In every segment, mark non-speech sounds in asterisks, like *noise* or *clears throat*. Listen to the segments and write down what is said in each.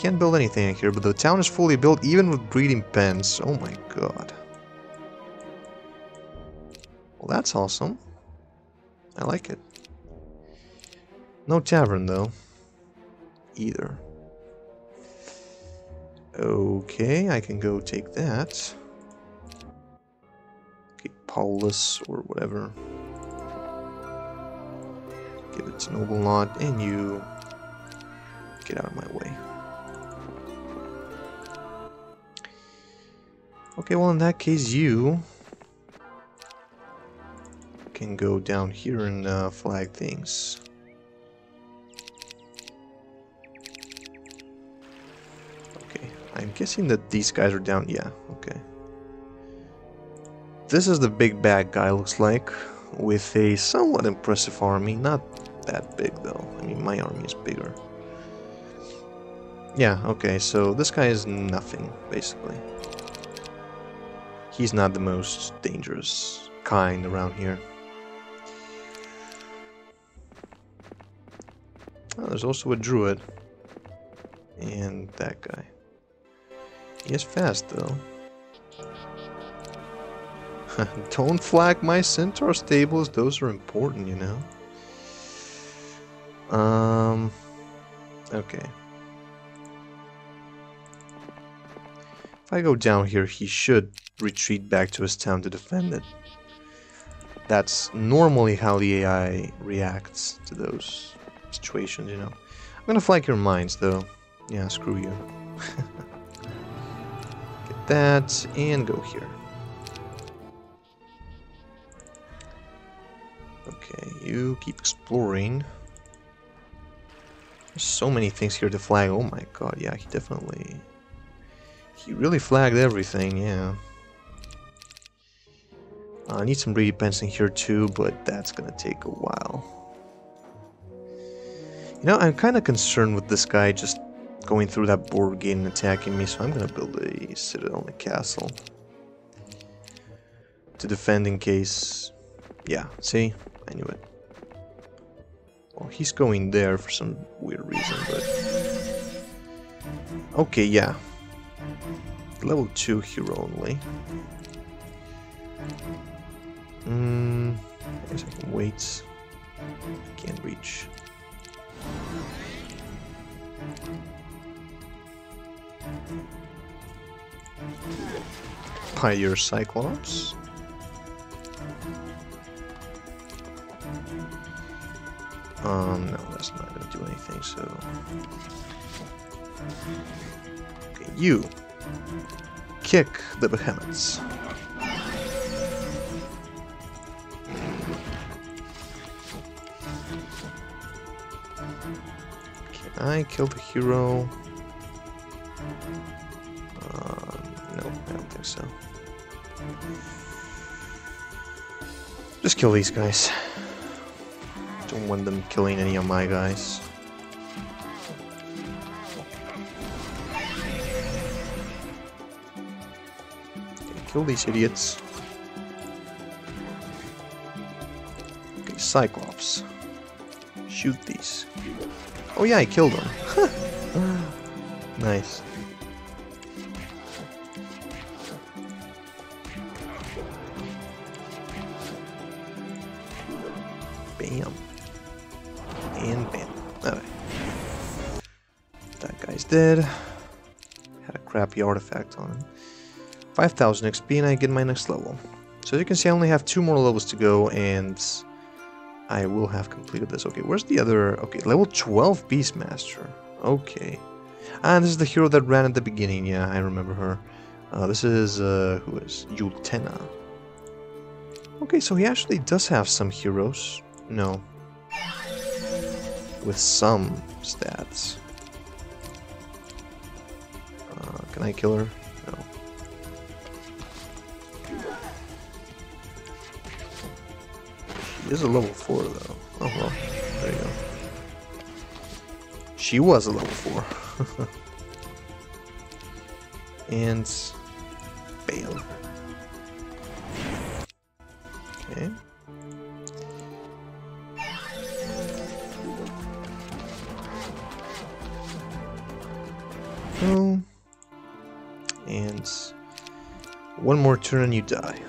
can't build anything here, but the town is fully built even with breeding pens. Oh my god. Well, that's awesome. I like it. No tavern, though. Either. Okay, I can go take that. Okay, Paulus or whatever. Give it to Noble Knot, and you get out of my way. Okay, well in that case you can go down here and uh, flag things. Okay, I'm guessing that these guys are down. Yeah, okay. This is the big bad guy, looks like, with a somewhat impressive army. Not that big, though. I mean, my army is bigger. Yeah, okay, so this guy is nothing, basically. He's not the most dangerous kind around here. Oh, there's also a druid. And that guy. He is fast, though. *laughs* Don't flag my centaur stables, those are important, you know. Um, okay. If I go down here, he should retreat back to his town to defend it. That's normally how the AI reacts to those situations, you know. I'm gonna flank your mines, though. Yeah, screw you. *laughs* Get that, and go here. Okay, you keep exploring. There's so many things here to flag. Oh my god, yeah, he definitely... He really flagged everything, yeah. Uh, I need some breeding pens in here too, but that's gonna take a while. You know, I'm kind of concerned with this guy just going through that border gate and attacking me, so I'm gonna build a citadel and a castle. To defend in case... Yeah, see? I knew it. Well, he's going there for some weird reason, but... Okay, yeah. Level 2 hero only. Hmm... I guess I can wait. I can't reach. Fire Cyclops. Um, no, that's not to do anything, so... Okay, you! Kick the behemoths. Can I kill the hero? Uh, no, I don't think so. Just kill these guys. Don't want them killing any of my guys. Kill these idiots. Okay, Cyclops. Shoot these. Oh yeah, I killed them. *laughs* nice. Bam. And bam. Alright. That guy's dead. Had a crappy artifact on him. 5000 XP and I get my next level. So as you can see I only have two more levels to go and I will have completed this. Okay, where's the other... Okay, level 12 Beastmaster. Okay. And this is the hero that ran at the beginning. Yeah, I remember her. Uh, this is, uh, who is? Yultena. Okay, so he actually does have some heroes. No. With some stats. Uh, can I kill her? She is a level 4 though. Oh well, there you go. She was a level 4. *laughs* and... Bam. Okay. go. And one more turn and you die.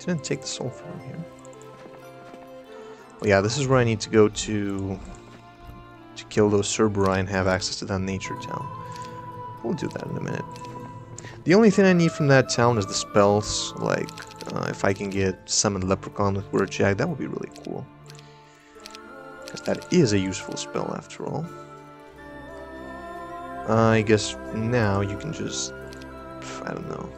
Didn't take the soul from here. Yeah, this is where I need to go to to kill those Cerberi and have access to that nature town. We'll do that in a minute. The only thing I need from that town is the spells, like uh, if I can get Summon Leprechaun with Waerjak, that would be really cool. Because that is a useful spell after all. Uh, I guess now you can just... I don't know.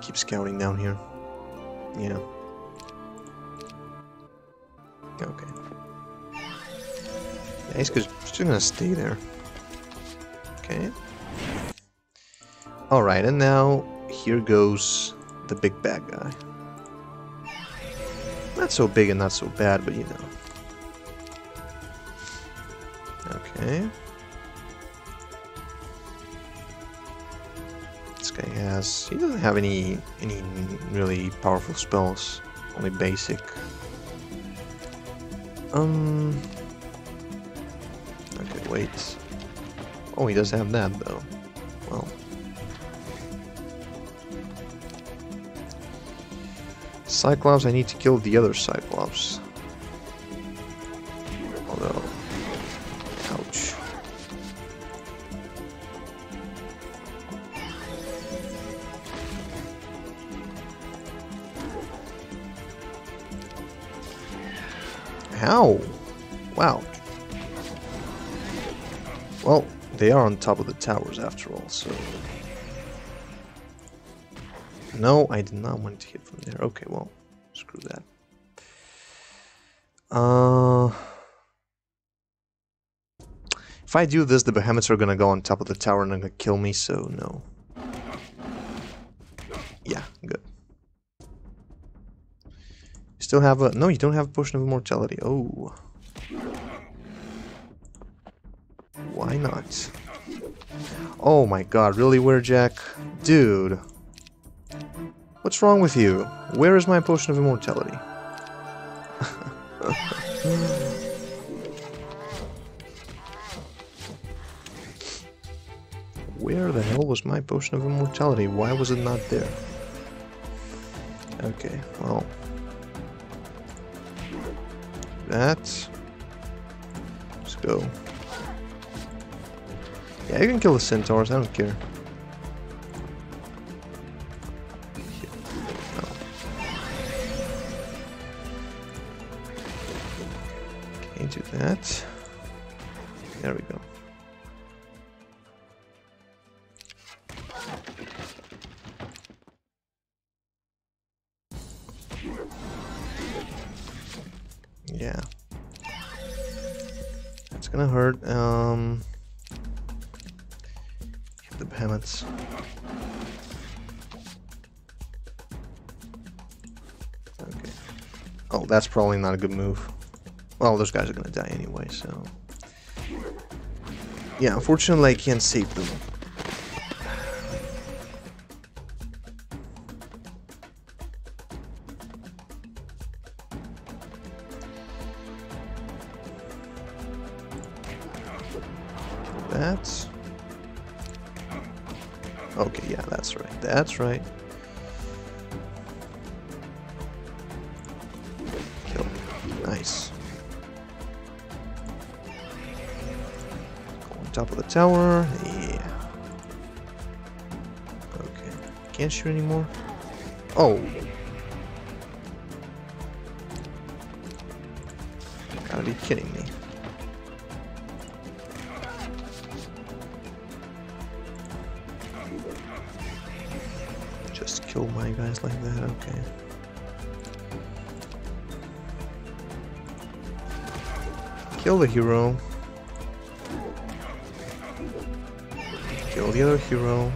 Keep scouting down here. Yeah. Okay. Yeah, he's just gonna stay there. Okay. Alright, and now here goes the big bad guy. Not so big and not so bad, but you know. Okay. This guy has... He doesn't have any any really powerful spells. Only basic. Um... Okay, wait. Oh, he does have that, though. Well... Cyclops, I need to kill the other Cyclops. They are on top of the towers after all, so... No, I did not want to hit from there. Okay, well, screw that. Uh... If I do this, the behemoths are gonna go on top of the tower and they're gonna kill me, so no. Yeah, good. You still have a... No, you don't have a potion of immortality. Oh. Why not? Oh my god, really, Waerjak? Dude. What's wrong with you? Where is my potion of immortality? *laughs* Where the hell was my potion of immortality? Why was it not there? Okay, well. That. Let's go. Yeah, you can kill the centaurs, I don't care. Probably not a good move. Well, those guys are gonna die anyway, so... Yeah, unfortunately I can't save them. That's... Okay, yeah, that's right. That's right. Tower. Yeah. Okay. Can't shoot anymore. Oh. Gotta be kidding me. Just kill my guys like that, okay. Kill the hero. The other hero.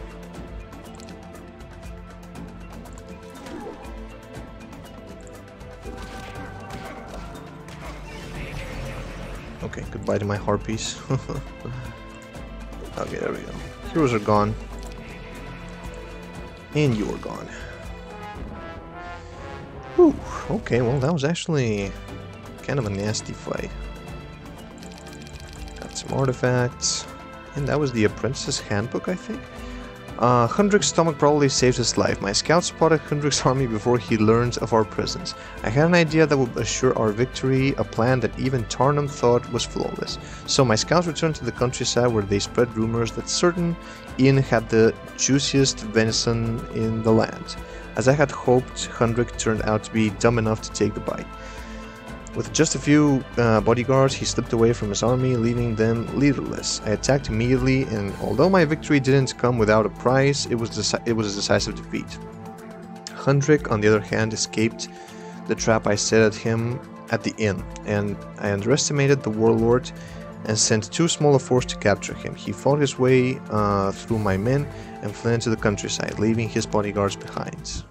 Okay, goodbye to my harpies. *laughs* okay, there we go. Heroes are gone. And you are gone. Whew, okay, well that was actually kind of a nasty fight. Got Got some artifacts. And that was the Apprentice's Handbook, I think. Uh, Hundrick's stomach probably saved his life. My scouts spotted Hundrick's *laughs* army before he learned of our presence. I had an idea that would assure our victory, a plan that even Tarnum thought was flawless. So my scouts returned to the countryside where they spread rumors that certain inn had the juiciest venison in the land. As I had hoped, Hundrick turned out to be dumb enough to take the bite. With just a few uh, bodyguards, he slipped away from his army, leaving them leaderless. I attacked immediately, and although my victory didn't come without a price, it was, it was a decisive defeat. Hundrick, on the other hand, escaped the trap I set at him at the inn, and I underestimated the warlord and sent too small a force to capture him. He fought his way uh, through my men and fled into the countryside, leaving his bodyguards behind.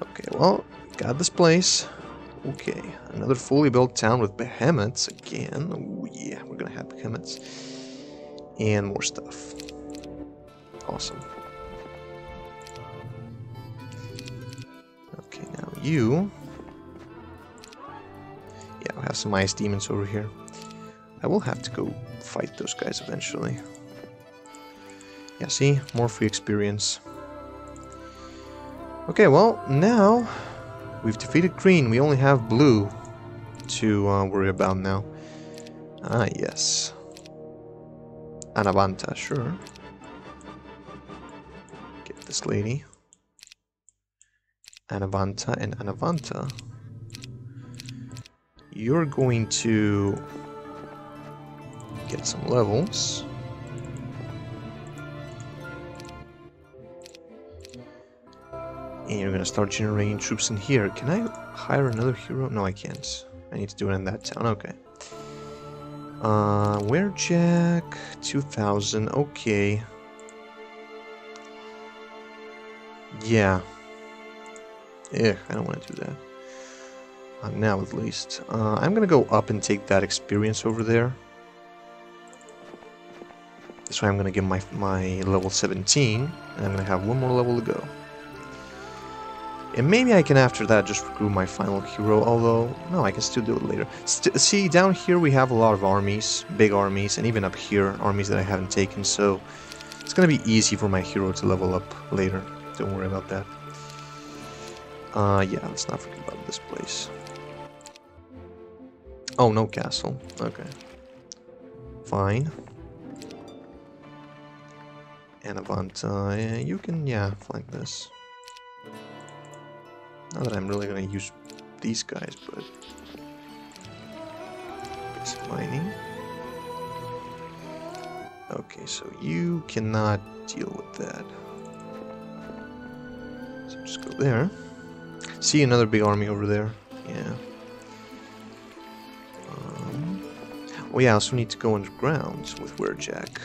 Okay, well, got this place. Okay, another fully built town with behemoths again. Oh yeah, we're gonna have behemoths. And more stuff. Awesome. Okay, now you... Yeah, we have some ice demons over here. I will have to go fight those guys eventually. Yeah, see? More free experience. Okay, well, now We've defeated green, we only have blue to uh, worry about now. Ah, yes. Anavanta, sure. Get this lady. Anavanta and Anavanta. You're going to get some levels. And you're gonna start generating troops in here. Can I hire another hero? No, I can't. I need to do it in that town. Okay. Uh, Waerjak? 2000. Okay. Yeah. Yeah, I don't want to do that. Uh, now at least. Uh, I'm gonna go up and take that experience over there. That's why I'm gonna get my, my level 17. And I'm gonna have one more level to go. And maybe I can after that just recruit my final hero, although, no, I can still do it later. St see, down here we have a lot of armies, big armies, and even up here, armies that I haven't taken, so it's gonna be easy for my hero to level up later. Don't worry about that. Uh, yeah, let's not forget about this place. Oh, no castle. Okay. Fine. Anavanta, you can, yeah, flank this. Not that I'm really going to use these guys, but... Basic mining. Okay, so you cannot deal with that. So just go there. See another big army over there. Yeah. Um, oh yeah, I also need to go underground with Waerjak.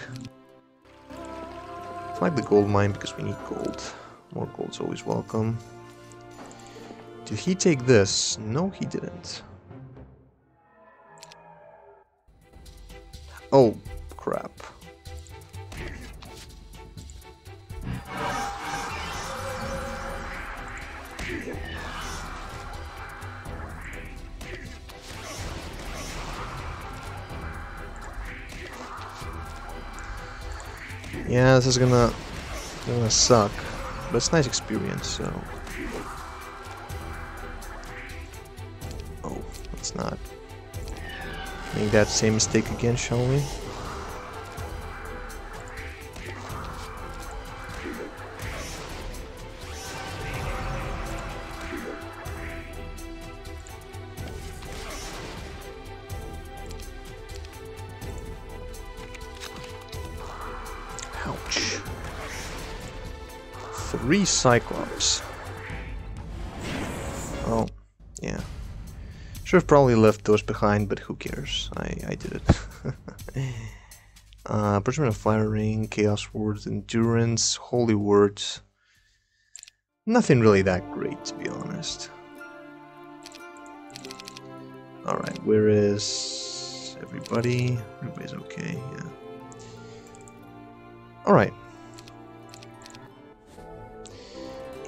Flag the gold mine because we need gold. More gold's always welcome. Did he take this? No, he didn't. Oh, crap. Yeah, this is gonna, gonna suck, but it's nice experience, so... not make that same mistake again, shall we? Ouch. Three Cyclops. Should have probably left those behind, but who cares? I, I did it. *laughs* uh, Parchment of Fire Ring, Chaos Words, Endurance, Holy Words. Nothing really that great, to be honest. Alright, where is everybody? Everybody's okay, yeah. Alright.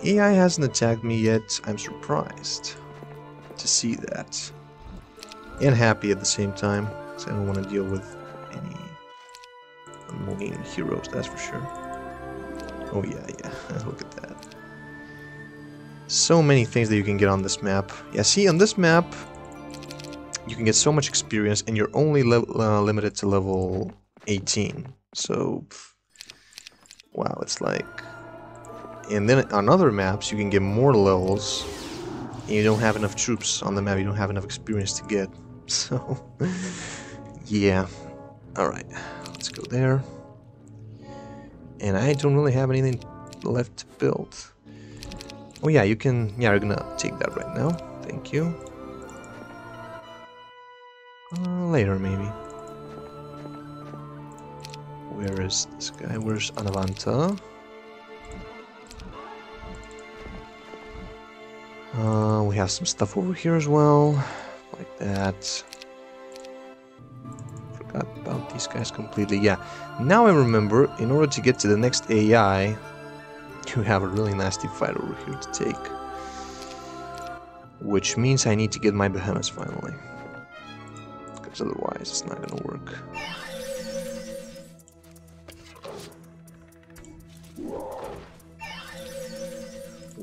AI hasn't attacked me yet, I'm surprised to see that. And happy at the same time. So I don't want to deal with any annoying heroes, that's for sure. Oh yeah, yeah, *laughs* look at that. So many things that you can get on this map. Yeah, see, on this map, you can get so much experience and you're only uh, limited to level 18. So, wow, it's like... And then on other maps, you can get more levels you don't have enough troops on the map, you don't have enough experience to get. *laughs* So, yeah. Alright, let's go there. And I don't really have anything left to build. Oh yeah, you can... Yeah, you're gonna take that right now. Thank you. Uh, later, maybe. Where is this guy? Where's Anavanta? Uh, we have some stuff over here as well, like that. Forgot about these guys completely. Yeah, now I remember, in order to get to the next AI, you have a really nasty fight over here to take. Which means I need to get my behemoths finally. Because otherwise it's not gonna work.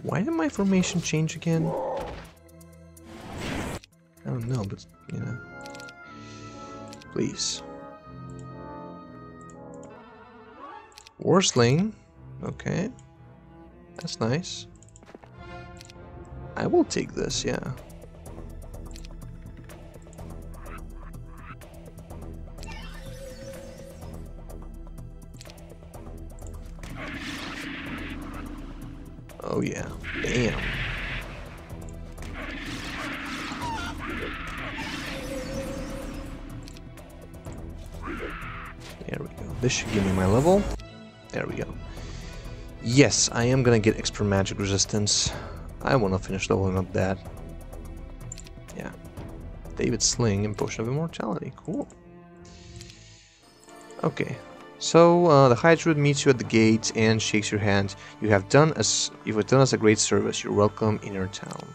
Why did my formation change again? I don't know, but, you know. Please. Warsling. Okay. That's nice. I will take this, yeah. Give me my level. There we go. Yes, I am gonna get extra magic resistance. I wanna finish leveling up that. Yeah. David Sling and Potion of Immortality. Cool. Okay. So uh, the High Druid meets you at the gate and shakes your hand. You have done us you have done us a great service. You're welcome in our town.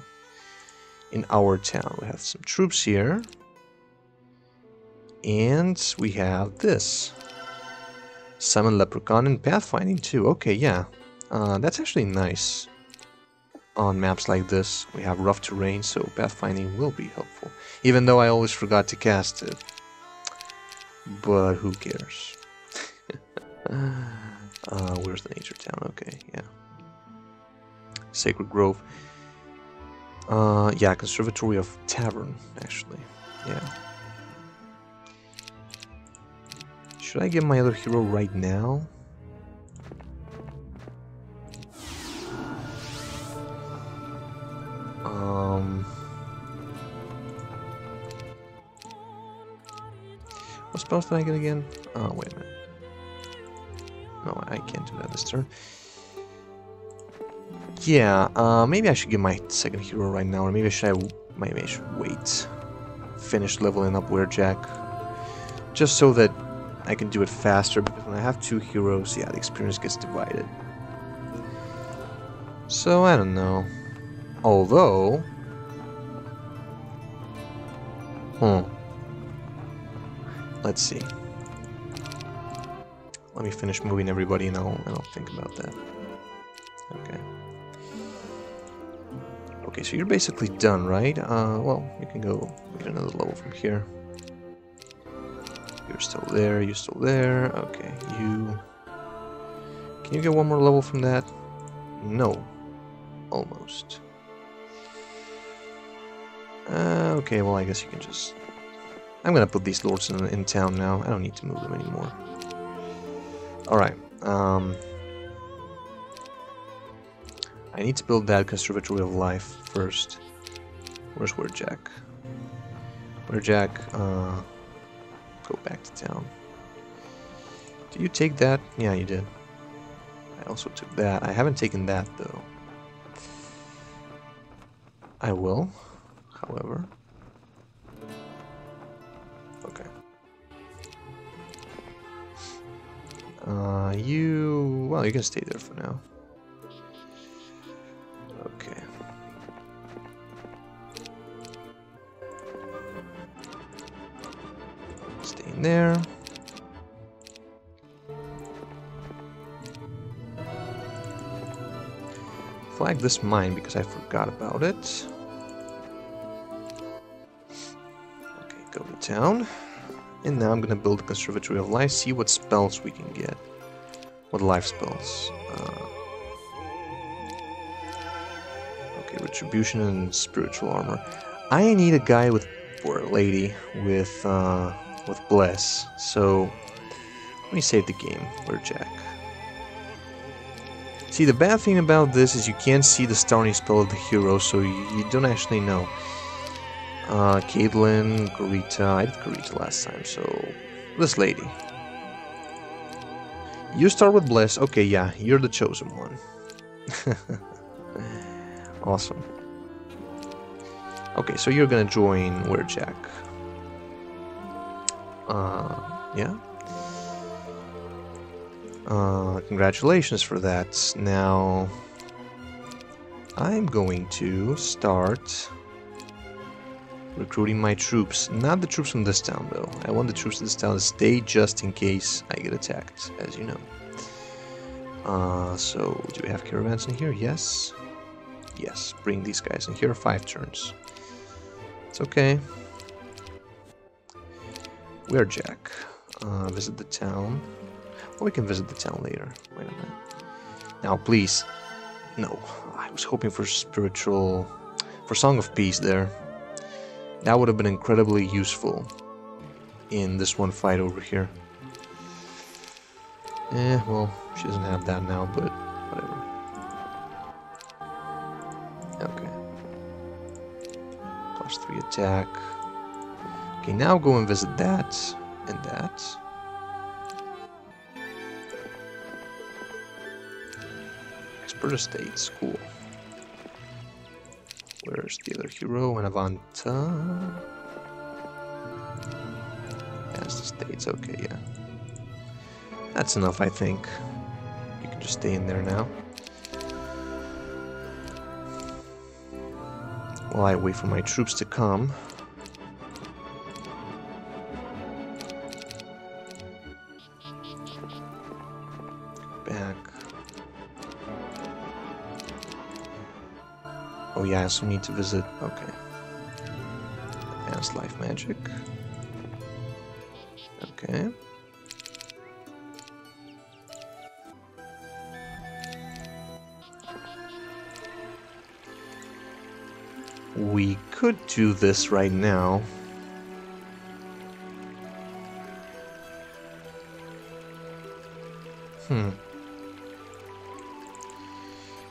In our town. We have some troops here. And we have this. Summon Leprechaun and Pathfinding too. Okay, yeah. Uh, that's actually nice. On maps like this, we have rough terrain, so Pathfinding will be helpful. Even though I always forgot to cast it. But who cares? *laughs* uh, where's the nature town? Okay, yeah. Sacred Grove. Uh, yeah, Conservatory of Tavern, actually. Yeah. Should I get my other hero right now? Um... What spells did I get again? Oh, wait a minute. No, I can't do that this turn. Yeah, uh, maybe I should get my second hero right now, or maybe I should, I, maybe I should wait. Finish leveling up Jack, Just so that I can do it faster because when I have two heroes, yeah, the experience gets divided. So, I don't know. Although... Hmm. Let's see. Let me finish moving everybody and I'll, and I'll think about that. Okay. Okay, so you're basically done, right? Uh, well, you can go get another level from here. You're still there, you're still there. Okay, you... Can you get one more level from that? No. Almost. Uh, okay, well I guess you can just... I'm gonna put these lords in, in town now. I don't need to move them anymore. Alright, um... I need to build that Conservatory of Life first. Where's Waerjak? Jack, uh go back to town. Did you take that? Yeah, you did. I also took that. I haven't taken that, though. I will, however. Okay. Uh, you... Well, you can stay there for now. Okay. There. Flag this mine because I forgot about it. Okay, go to town. And now I'm gonna build a Conservatory of Life, see what spells we can get. What life spells. Uh, okay, Retribution and Spiritual Armor. I need a guy with, or a lady, with, uh, with Bless. So, let me save the game. Waerjak? See, the bad thing about this is you can't see the starting spell of the hero, so you, don't actually know. Uh, Caitlyn, Garita, I did Garita last time, so this lady. You start with Bless, okay, yeah, you're the chosen one. *laughs* awesome. Okay, so you're gonna join Jack. Uh, yeah. Uh, congratulations for that. Now, I'm going to start recruiting my troops. Not the troops from this town, though. I want the troops in this town to stay just in case I get attacked, as you know. Uh, so, do we have caravans in here? Yes. Yes, bring these guys in here. Five turns. It's okay. Waerjak? Uh, visit the town. Or we can visit the town later. Wait a minute. Now, please. No. I was hoping for spiritual... For Song of Peace there. That would have been incredibly useful in this one fight over here. Eh, well, she doesn't have that now, but whatever. Okay. Plus 3 attack. Okay, now go and visit that and that. Expert Estates, cool. Where's the other hero? Anavanta. Yes, the states. Okay, yeah. That's enough, I think. You can just stay in there now. While I wait for my troops to come. I also need to visit... Okay. Advanced Life Magic. Okay. We could do this right now. Hmm.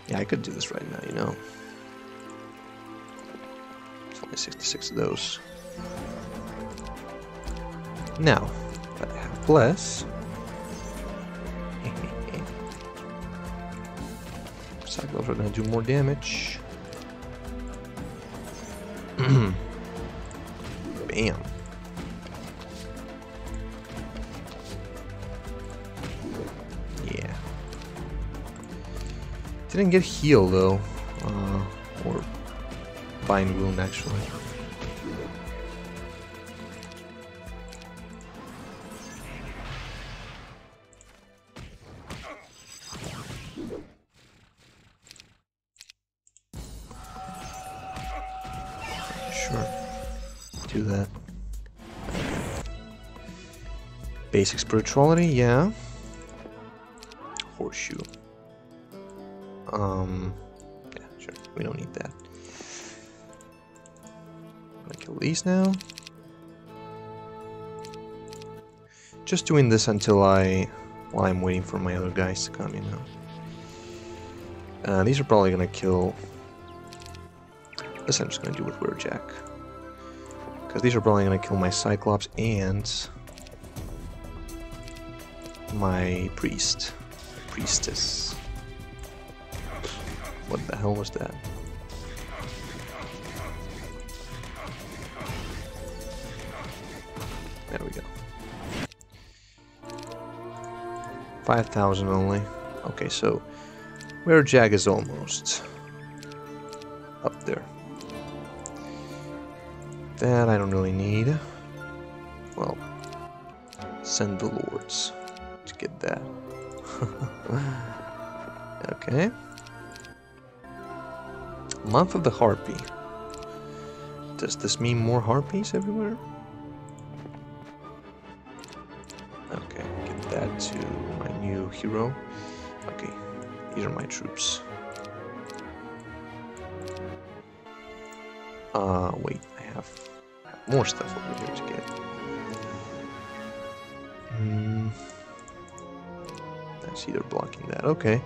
Yeah, I could do this right now, you know. 66 of those. Now, I have Bless. Cyclones are to do more damage. *clears throat* Bam. Yeah. Didn't get healed though. Bind Wound, actually. Sure. Do that. Basic spirituality, yeah. Horseshoe. Now. Just doing this until I... while I'm waiting for my other guys to come, you know. Uh, these are probably gonna kill... This I'm just gonna do with Jack, Because these are probably gonna kill my Cyclops and... My priest. Priestess. What the hell was that? 5,000 only. Okay, so Waerjak is almost up there. That I don't really need. Well, Send the lords to get that. *laughs* okay. Month of the Harpy. Does this mean more harpies everywhere? Okay, get that to my new hero. Okay, these are my troops. Uh, wait, I have, I have more stuff over here to get. Hmm. I see they're blocking that. Okay.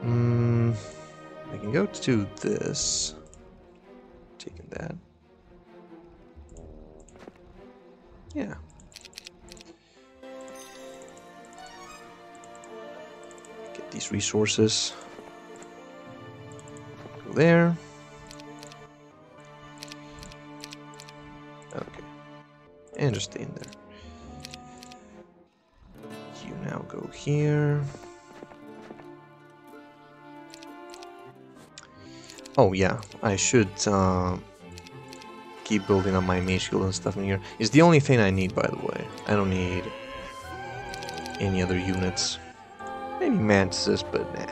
Hmm. I can go to this. Resources. Go there. Okay. And just stay in there. You now go here. Oh yeah, I should uh, keep building on my mage shield and stuff in here. It's the only thing I need, by the way. I don't need any other units. Mantises, but nah.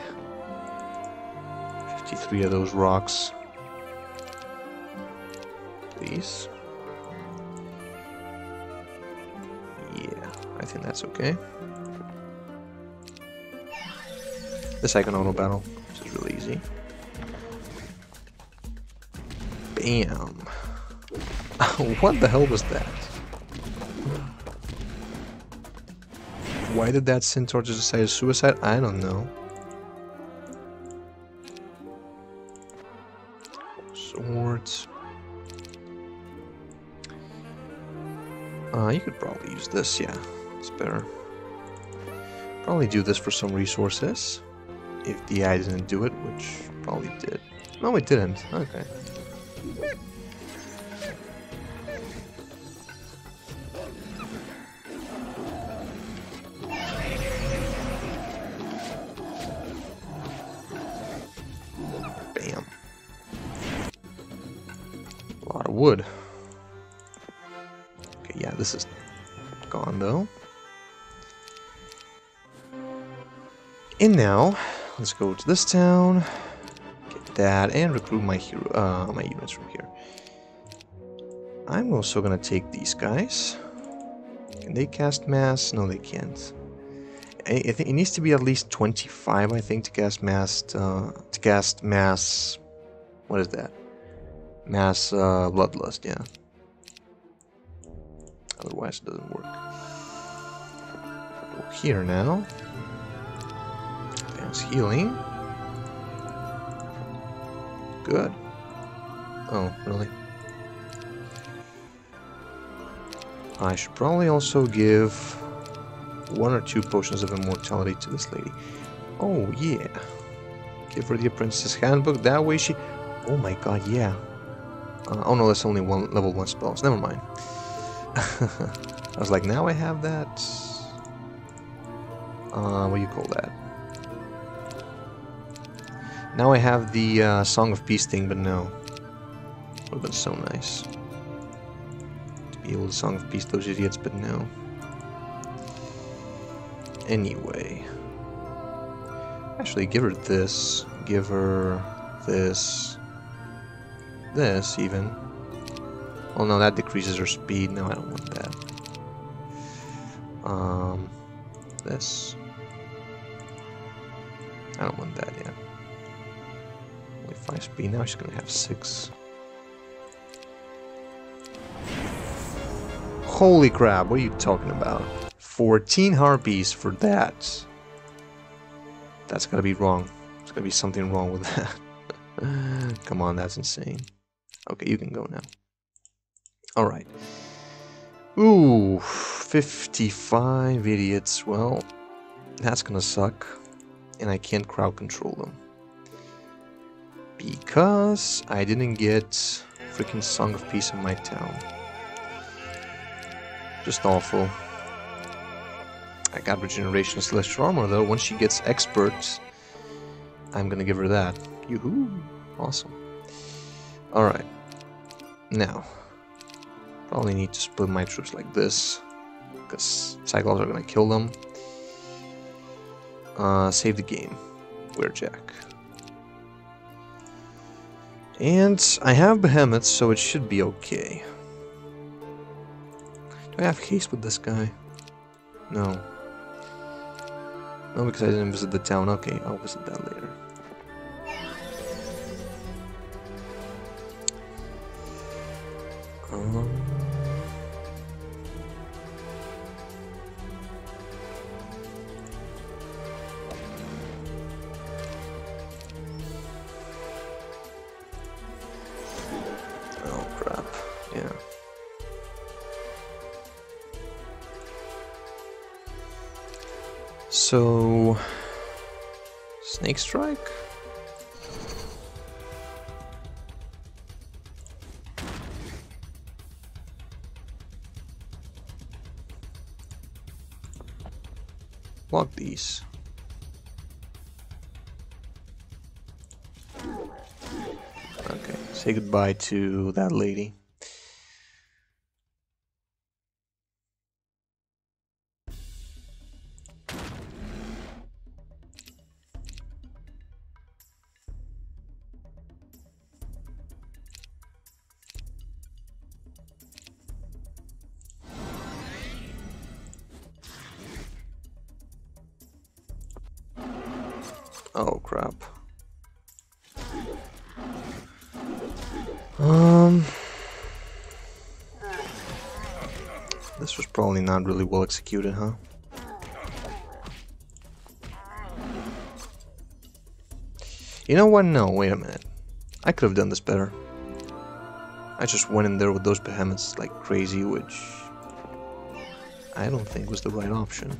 53 of those rocks. Please. Yeah, I think that's okay. The second auto battle, which is really easy. Bam. *laughs* what the hell was that? Why did that centaur just decide suicide? I don't know. Swords. Uh, you could probably use this, yeah. It's better. Probably do this for some resources. If the eye didn't do it, which probably did. No, it didn't. Okay. Now, let's go to this town, get that, and recruit my hero, uh, my units from here. I'm also gonna take these guys. Can they cast mass? No, they can't. I, I it needs to be at least 25, I think, to cast mass. Uh, to cast mass. What is that? Mass uh, bloodlust. Yeah. Otherwise, it doesn't work. Go here now. There's healing. Good. Oh, really? I should probably also give one or two potions of immortality to this lady. Oh, yeah. Give her the apprentice's handbook. That way she... Oh my god, yeah. Uh, oh no, that's only one level one spells. Never mind. *laughs* I was like, now I have that. Uh, what do you call that? Now I have the uh, Song of Peace thing, but no. Would have been so nice. To be able to Song of Peace those idiots, but no. Anyway. Actually, give her this. Give her this. This, even. Oh no, that decreases her speed. No, I don't want that. Um, this. I don't want that yet. Only 5 speed. Now she's gonna have 6. Holy crap, what are you talking about? 14 harpies for that. That's gotta be wrong. There's gotta be something wrong with that. *laughs* Come on, that's insane. Okay, you can go now. Alright. Ooh, 55 idiots. Well, that's gonna suck. And I can't crowd control them. Because I didn't get freaking Song of Peace in my town. Just awful. I got Regeneration Celestial Armor though. Once she gets Expert, I'm gonna give her that. Yoo-hoo! Awesome. Alright. Now, probably need to split my troops like this. because Cyclops are gonna kill them. Uh, save the game. Waerjak. And I have behemoths, so it should be okay. Do I have haste with this guy? No. No, because I didn't visit the town. Okay, I'll visit that later. These. Okay, say goodbye to that lady. Executed, huh? You know what? No, wait a minute. I could have done this better. I just went in there with those behemoths like crazy, which I don't think was the right option.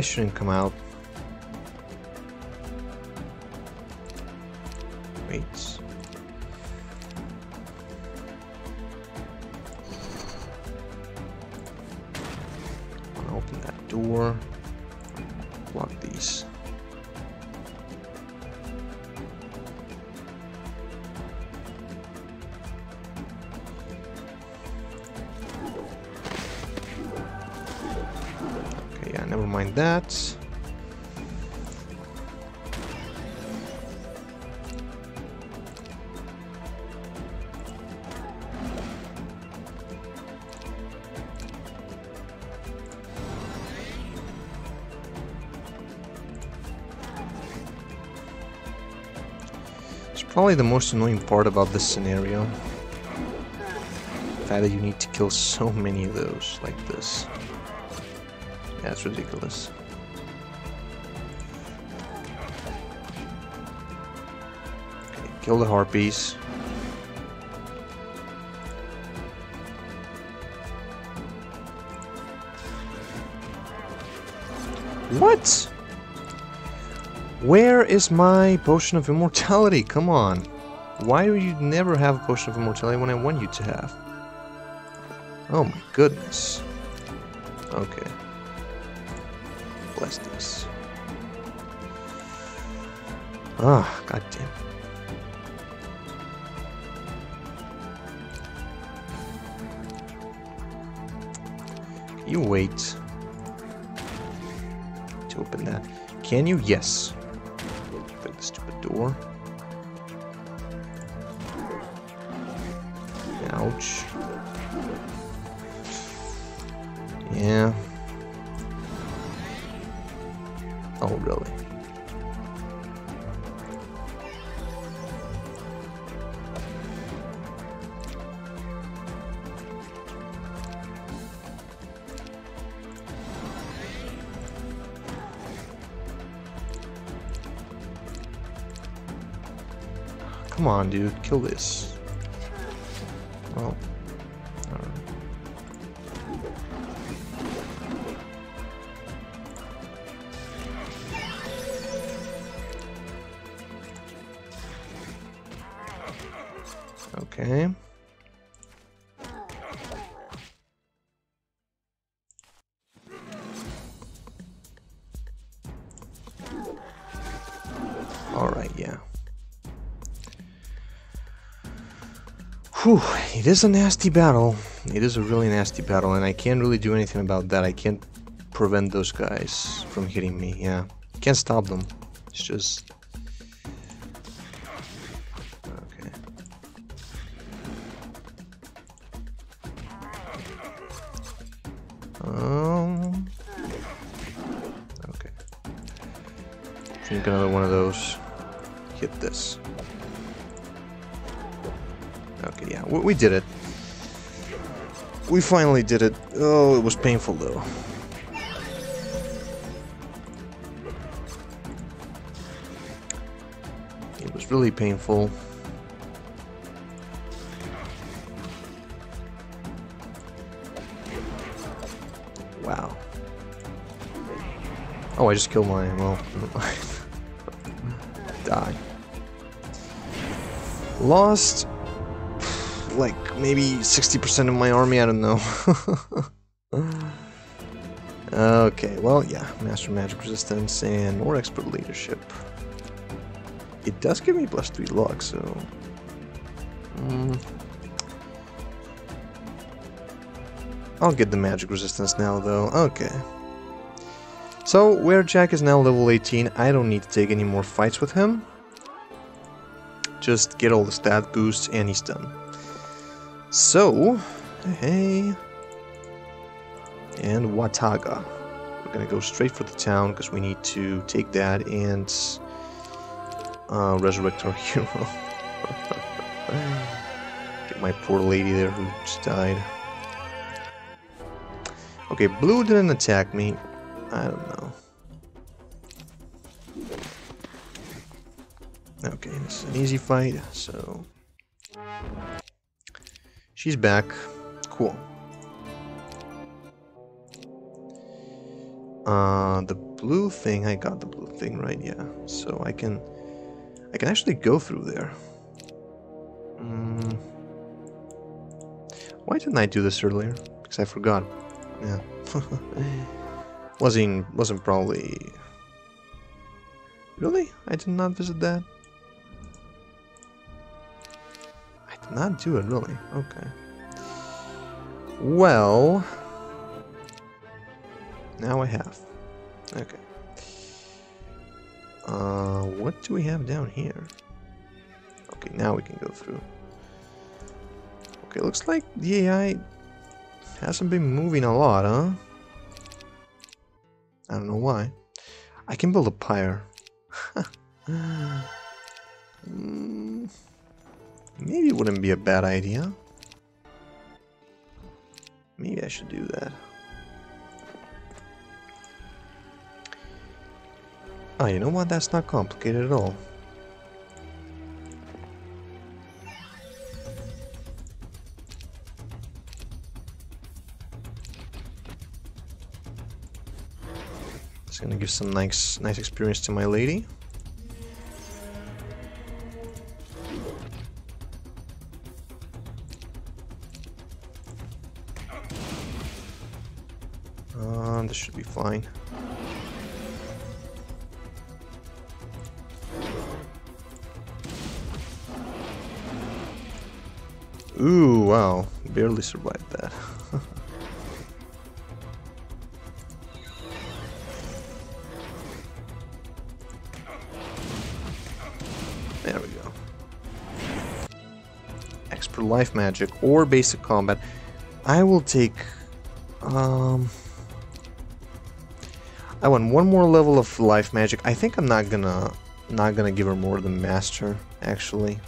Guy shouldn't come out. Mind that. It's probably the most annoying part about this scenario. The fact that you need to kill so many of those like this. It's ridiculous. Okay, kill the harpies. What? Where is my potion of immortality? Come on. Why do you never have a potion of immortality when I want you to have? Oh my goodness. Okay plastics. Ah, oh, goddamn. You wait to open that. Can you? Yes. Break the stupid door. On, dude. Kill this. It is a nasty battle. It is a really nasty battle, and I can't really do anything about that. I can't prevent those guys from hitting me, yeah. Can't stop them. It's just... Okay. Um... Okay. Drink another one of those. Hit this. Okay, yeah, we, we did it. We finally did it. Oh, it was painful though. It was really painful. Wow. Oh, I just killed my, well, *laughs* die. Lost like maybe 60% of my army, I don't know. *laughs* okay, well, yeah, Master Magic Resistance and more Expert Leadership. It does give me plus 3 luck, so... Mm. I'll get the Magic Resistance now, though. Okay. So, Waerjak is now level 18, I don't need to take any more fights with him. Just get all the stat boosts and he's done. So, hey, and Wataga. We're gonna go straight for the town because we need to take that and uh, resurrect our *laughs* hero. Get my poor lady there who just died. Okay, blue didn't attack me. I don't know. Okay, this is an easy fight, so She's back. Cool. Uh, the blue thing, I got the blue thing, right? Yeah. So I can, I can actually go through there. Mm. Why didn't I do this earlier? Because I forgot. Yeah. *laughs* wasn't, wasn't probably... Really? I did not visit that? Not do it, really. Okay. Well... Now I have. Okay. Uh, what do we have down here? Okay, now we can go through. Okay, looks like the AI hasn't been moving a lot, huh? I don't know why. I can build a pyre. *laughs* mm. Maybe it wouldn't be a bad idea. Maybe I should do that. Oh, you know what? That's not complicated at all. It's gonna give some nice, nice experience to my lady. Should be fine. Ooh, wow. Barely survived that. *laughs* there we go. Expert life magic or basic combat. I will take... Um... I want one more level of life magic. I think I'm not gonna not gonna give her more than master, actually.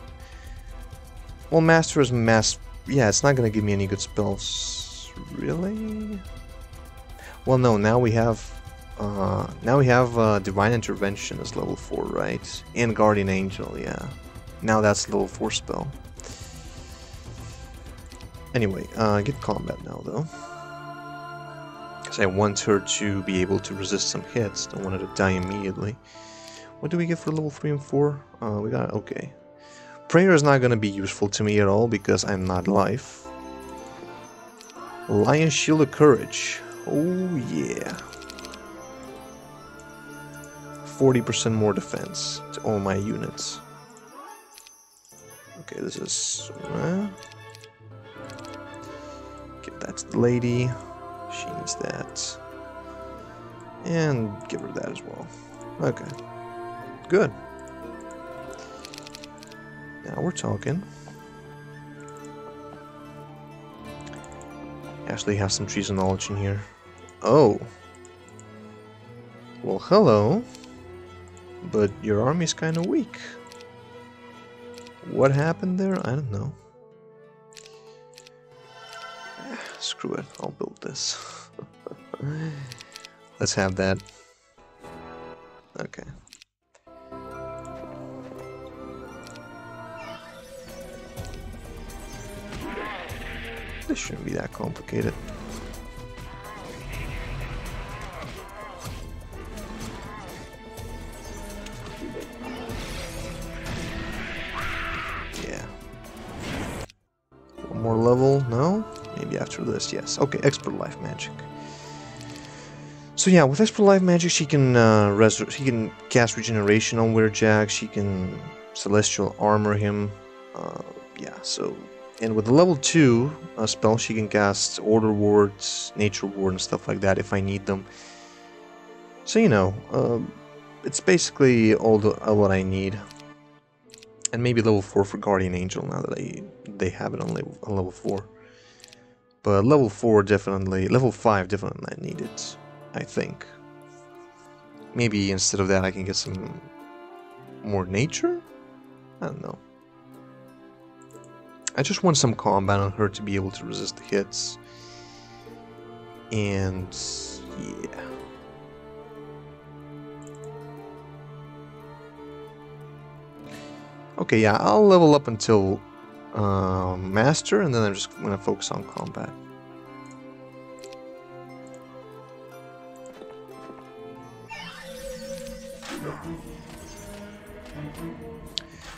Well, master is mass. Yeah, it's not gonna give me any good spells. Really? Well, no. Now we have. Uh, now we have uh, divine intervention as level four, right? And guardian angel. Yeah. Now that's level four spell. Anyway, uh, get combat now though because I want her to be able to resist some hits. Don't want her to die immediately. What do we get for level 3 and 4? Uh, we got, okay. Prayer is not going to be useful to me at all because I'm not life. Lion Shield of Courage. Oh yeah. 40% more defense to all my units. Okay, this is... Uh, give that to the lady. She needs that. And give her that as well. Okay. Good. Now we're talking. Actually have some trees of knowledge in here. Oh. Well, hello. But your army's kind of weak. What happened there? I don't know. Screw it, I'll build this. *laughs* Let's have that. Okay. This shouldn't be that complicated. Yes. Okay, expert life magic. So yeah, with expert life magic, she can uh, she can cast regeneration on Waerjak. She can celestial armor him. Uh, yeah, so and with the level 2 uh, spell, she can cast Order Wards, Nature Ward, and stuff like that if I need them. So, you know, uh, it's basically all, the, all what I need. And maybe level 4 for Guardian Angel now that I, they have it on level, on level 4. But level 4 definitely, level 5 definitely I need it, I think. Maybe instead of that I can get some more nature? I don't know. I just want some combat on her to be able to resist the hits. And yeah. Okay, yeah, I'll level up until uh, Master, and then I'm just going to focus on combat.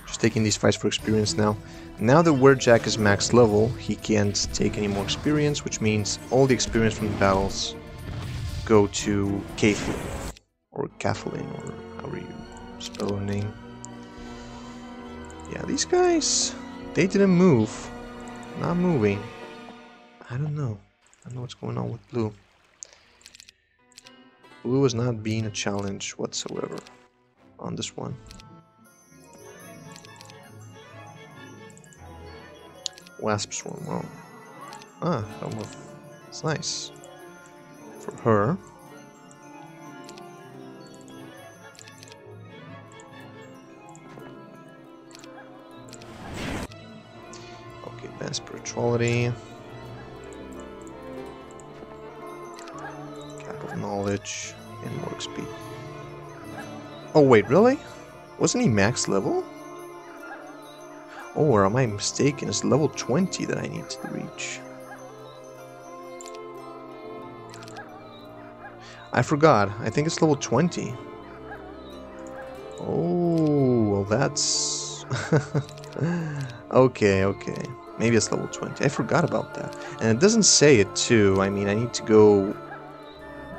Just taking these fights for experience now. Now that Waerjak is max level, he can't take any more experience, which means all the experience from the battles go to Kathleen, or Kathleen, or however you spell her name. Yeah, these guys, they didn't move. Not moving. I don't know. I don't know what's going on with Blue. Blue is not being a challenge whatsoever on this one. Wasp Swarm, oh. Ah, almost. It's nice. For her. Best spirituality. Cap of knowledge and more XP. Oh wait, really? Wasn't he max level? Or am I mistaken? It's level 20 that I need to reach. I forgot. I think it's level 20. Oh, well that's... *laughs* okay, okay. Maybe it's level 20. I forgot about that. And it doesn't say it too. I mean, I need to go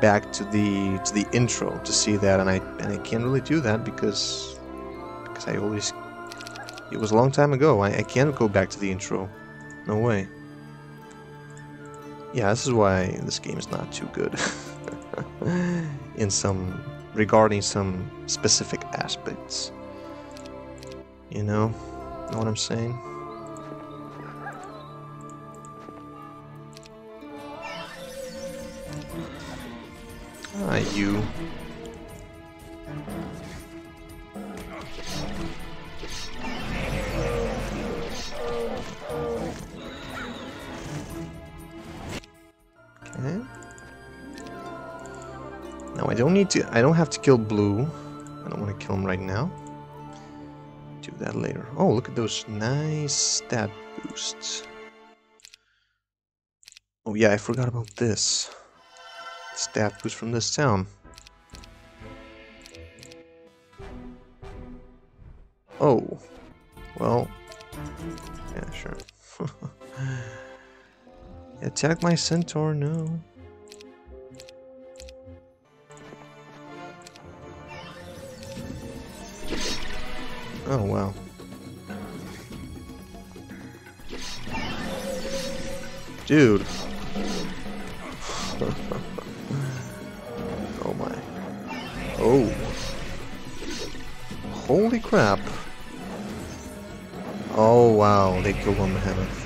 back to the to the intro to see that and I and I can't really do that because because I always it was a long time ago. I, I can't go back to the intro. No way. Yeah, this is why this game is not too good. *laughs* In some... regarding some specific aspects. You know? Know what I'm saying? You. I don't need to, I don't have to kill blue. I don't want to kill him right now. Do that later. Oh, look at those nice stat boosts. Oh yeah, I forgot about this. Stat boost from this town. Oh. Well. Yeah, sure. *laughs* Attack my centaur, no. Oh, wow. Dude. Oh. Holy crap. Oh wow, they killed one behemoth.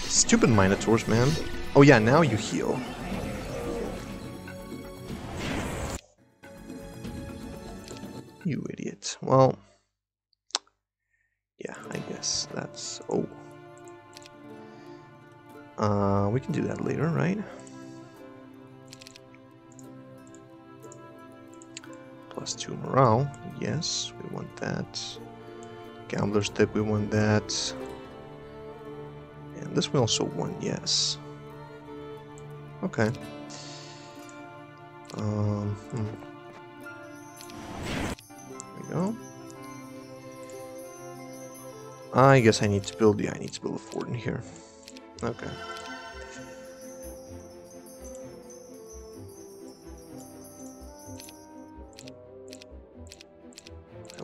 Stupid Minotaurs, man. Oh yeah, now you heal. You idiot. Well, yeah, I guess that's... Oh. Uh, we can do that later, right? Plus 2 morale. Yes, we want that. Gambler's Tip, we want that. And this we also want, yes. Okay. Um, hmm. There we go. I guess I need to build, yeah, I need to build a fort in here. Okay.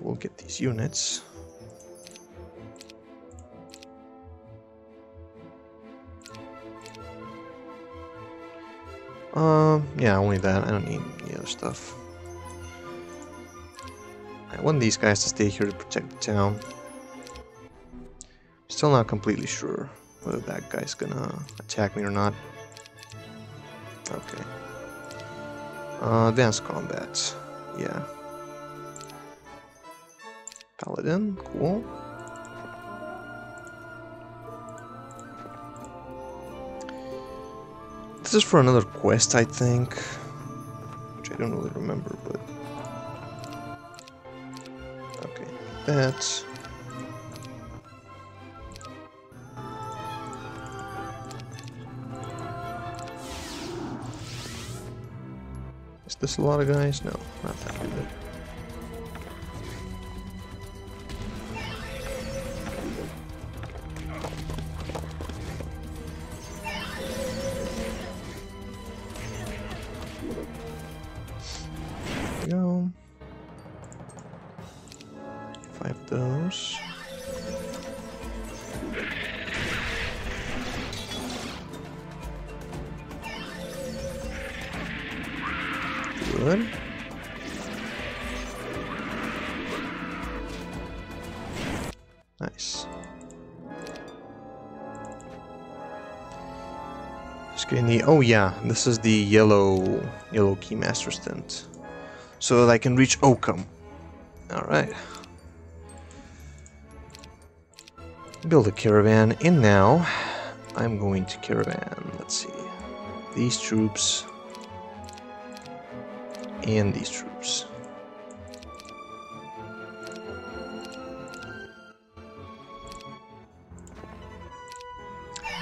I will get these units. Um, yeah, only that. I don't need any other stuff. I want these guys to stay here to protect the town. Still not completely sure whether that guy's gonna attack me or not. Okay. Uh, advanced combat. Yeah. Paladin, cool. This is for another quest, I think. Which I don't really remember, but... Okay, that. Is Is this a lot of guys? No, not that many. Nice. Just getting the oh yeah, this is the yellow yellow keymaster's tent so that I can reach Oakham. Alright. Build a caravan in now. I'm going to caravan. Let's see. These troops. And these troops.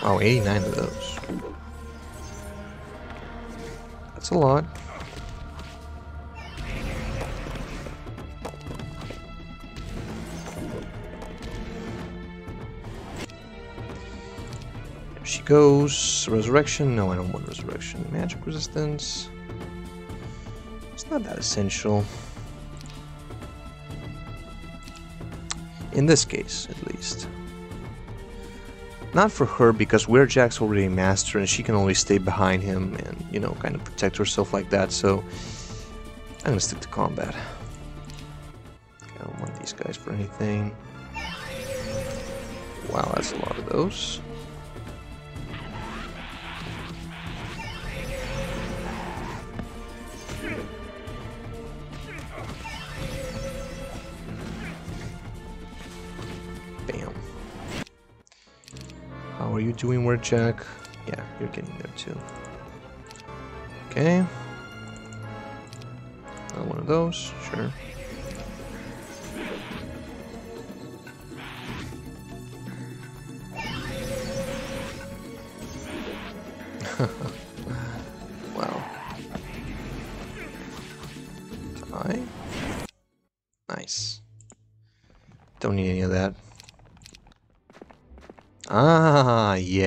Oh, 89 of those. That's a lot. There she goes. Resurrection? No, I don't want resurrection. Magic resistance? It's not that essential. In this case, at least. Not for her, because Jack's already a master and she can always stay behind him and, you know, kind of protect herself like that, so I'm gonna stick to combat. I don't want these guys for anything. Wow, that's a lot of those. Doing word check. Yeah, you're getting there too. Okay. Another one of those, sure.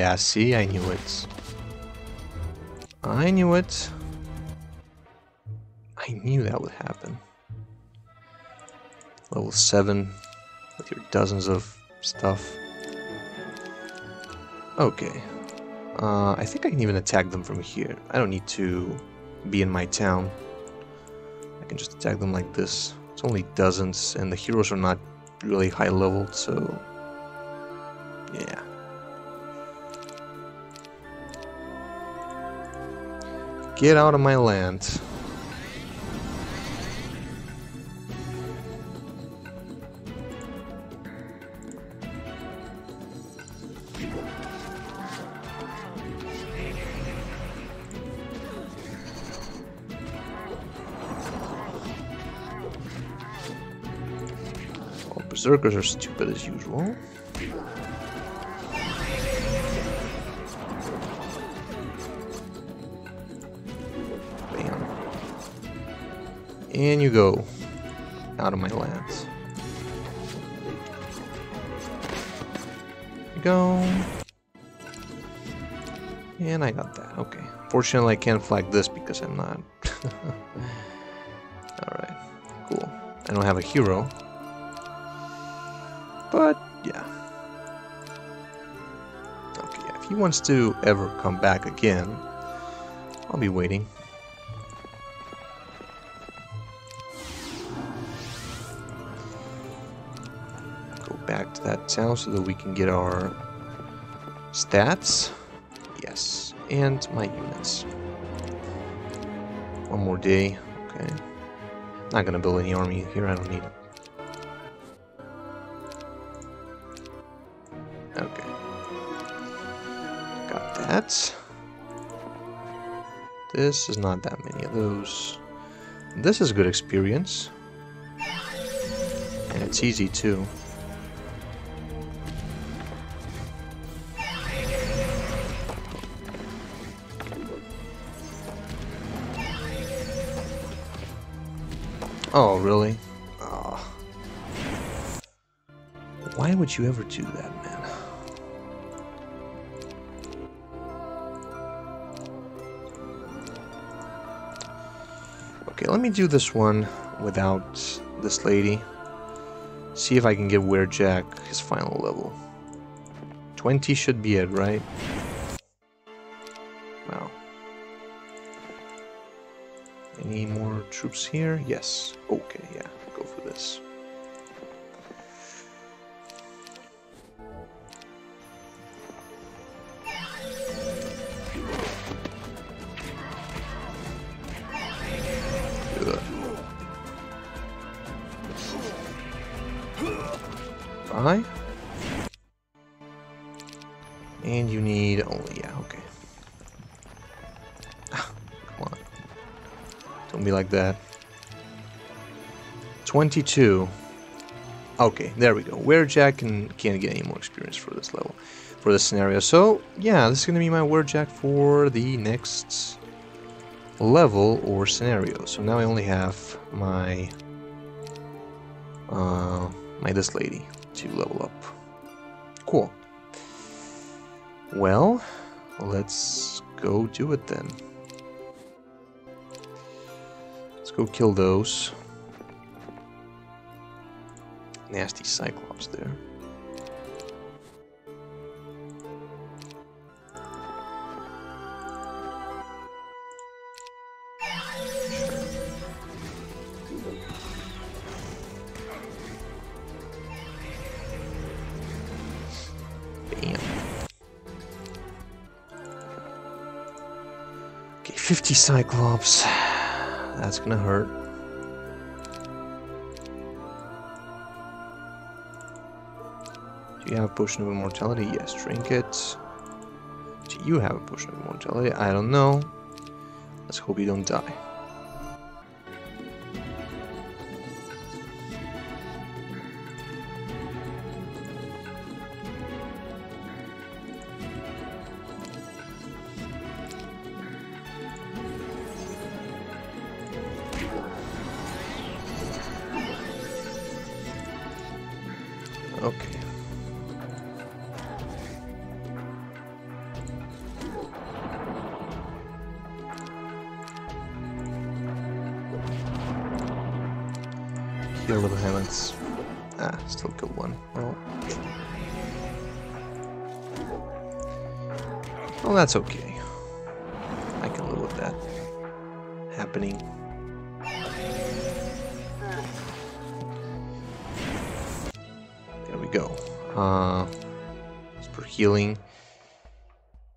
Yeah, see, I knew it. I knew it. I knew that would happen. Level 7 with your dozens of stuff. Okay. Uh, I think I can even attack them from here. I don't need to be in my town. I can just attack them like this. It's only dozens, and the heroes are not really high leveled, so... Yeah. Get out of my land. Berserkers are stupid as usual. And you go out of my lands. go. And I got that. Okay. Fortunately, I can't flag this because I'm not. *laughs* Alright. Cool. I don't have a hero. But, yeah. Okay, if he wants to ever come back again, I'll be waiting. Town so that we can get our stats. Yes, and my units. One more day. Okay. Not gonna build any army here, I don't need it. Okay. Got that. This is not that many of those. This is good experience. And it's easy too. Really? Oh. Why would you ever do that, man? Okay, let me do this one without this lady. See if I can give Jack his final level. 20 should be it, right? Here? Yes. Okay, yeah, go for this. Bye. And you need only, yeah, okay. Ah, come on. Don't be like that. 22. Okay, there we go. Waerjak can, can't get any more experience for this level, for this scenario. So, yeah, this is going to be my Waerjak for the next level or scenario. So now I only have my, uh, my this lady to level up. Cool. Well, let's go do it then. Let's go kill those. Nasty Cyclops there. Bam. Okay, 50 Cyclops. That's gonna hurt. You have a potion of immortality? Yes, drink it. Do you have a potion of immortality? I don't know. Let's hope you don't die. That's okay. I can live with that happening. There we go. Uh, for healing.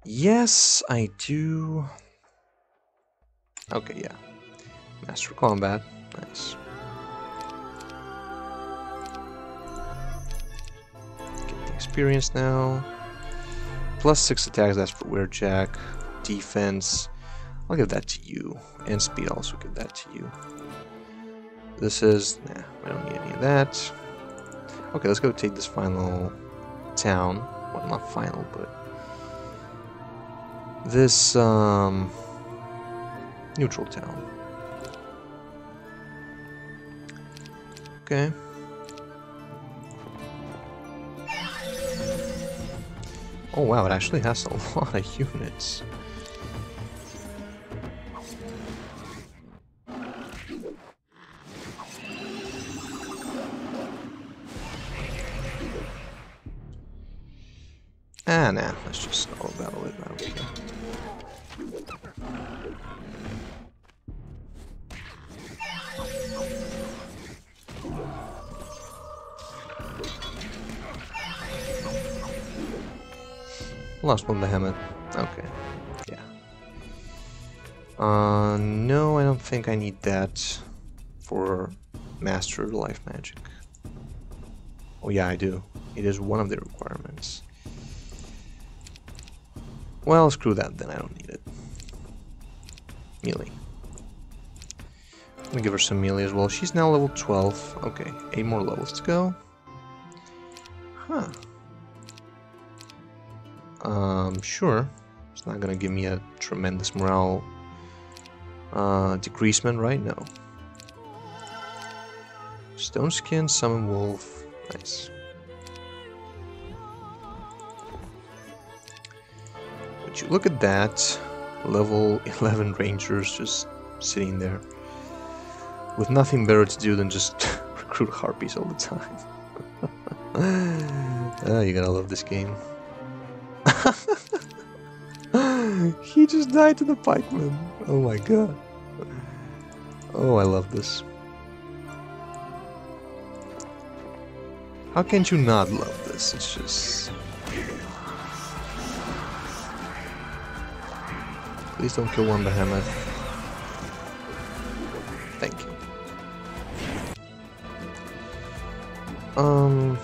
Yes, I do. Okay, yeah. Master Combat. Nice. Get the experience now. Plus 6 attacks, that's for Waerjak. Defense. I'll give that to you. And speed, I'll also give that to you. This is... Nah, I don't need any of that. Okay, let's go take this final town. Well, not final, but... This, um... Neutral town. Okay. Oh wow, it actually has a *laughs* lot of units. Think I need that for Master Life Magic. Oh yeah, I do. It is one of the requirements. Well, screw that then, I don't need it. Melee. I'm gonna give her some melee as well. She's now level 12. Okay, 8 more levels to go. Huh. Um, sure. It's not gonna give me a tremendous morale uh, decreasement, right? now. Stone Skin, Summon Wolf. Nice. Would you look at that? Level 11 Rangers just sitting there. With nothing better to do than just *laughs* recruit harpies all the time. *laughs* oh, you're gonna love this game. *laughs* he just died to the pikeman. Oh my god. Oh, I love this. How can't you not love this? It's just... Please don't kill one behemoth. Thank you. Um,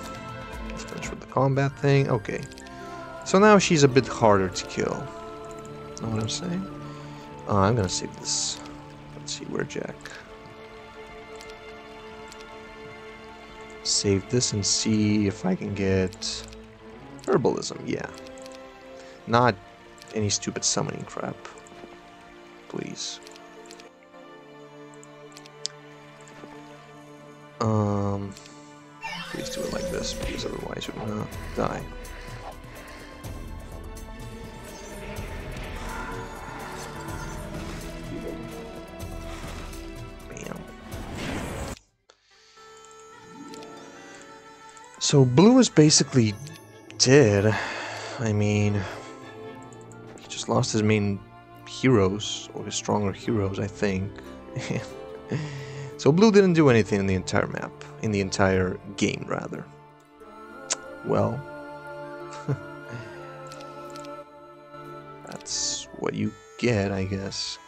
let's finish with the combat thing. Okay. So now she's a bit harder to kill. Know what I'm saying? Uh, I'm gonna save this. Let's see, Waerjak. Save this and see if I can get herbalism. Yeah. Not any stupid summoning crap. Please. Um, please do it like this because otherwise you're gonna die. So blue is basically dead. I mean, he just lost his main heroes, or his stronger heroes, I think. *laughs* so blue didn't do anything in the entire map, in the entire game, rather. Well, *laughs* that's what you get, I guess.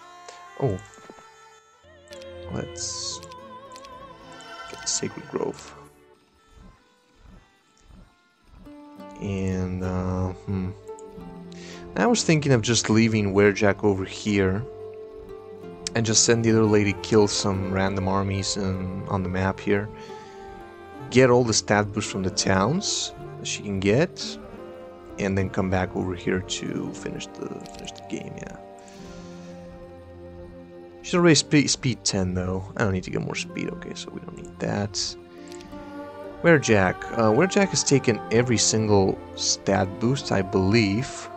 Oh, let's get the Sacred Grove. And, uh, hmm. I was thinking of just leaving Waerjak over here and just send the other lady kill some random armies um, on the map here. Get all the stat boosts from the towns that she can get, and then come back over here to finish the finish the game. Yeah. She's already spe speed 10 though. I don't need to get more speed. Okay, so we don't need that. Waerjak? Uh, Waerjak has taken every single stat boost, I believe.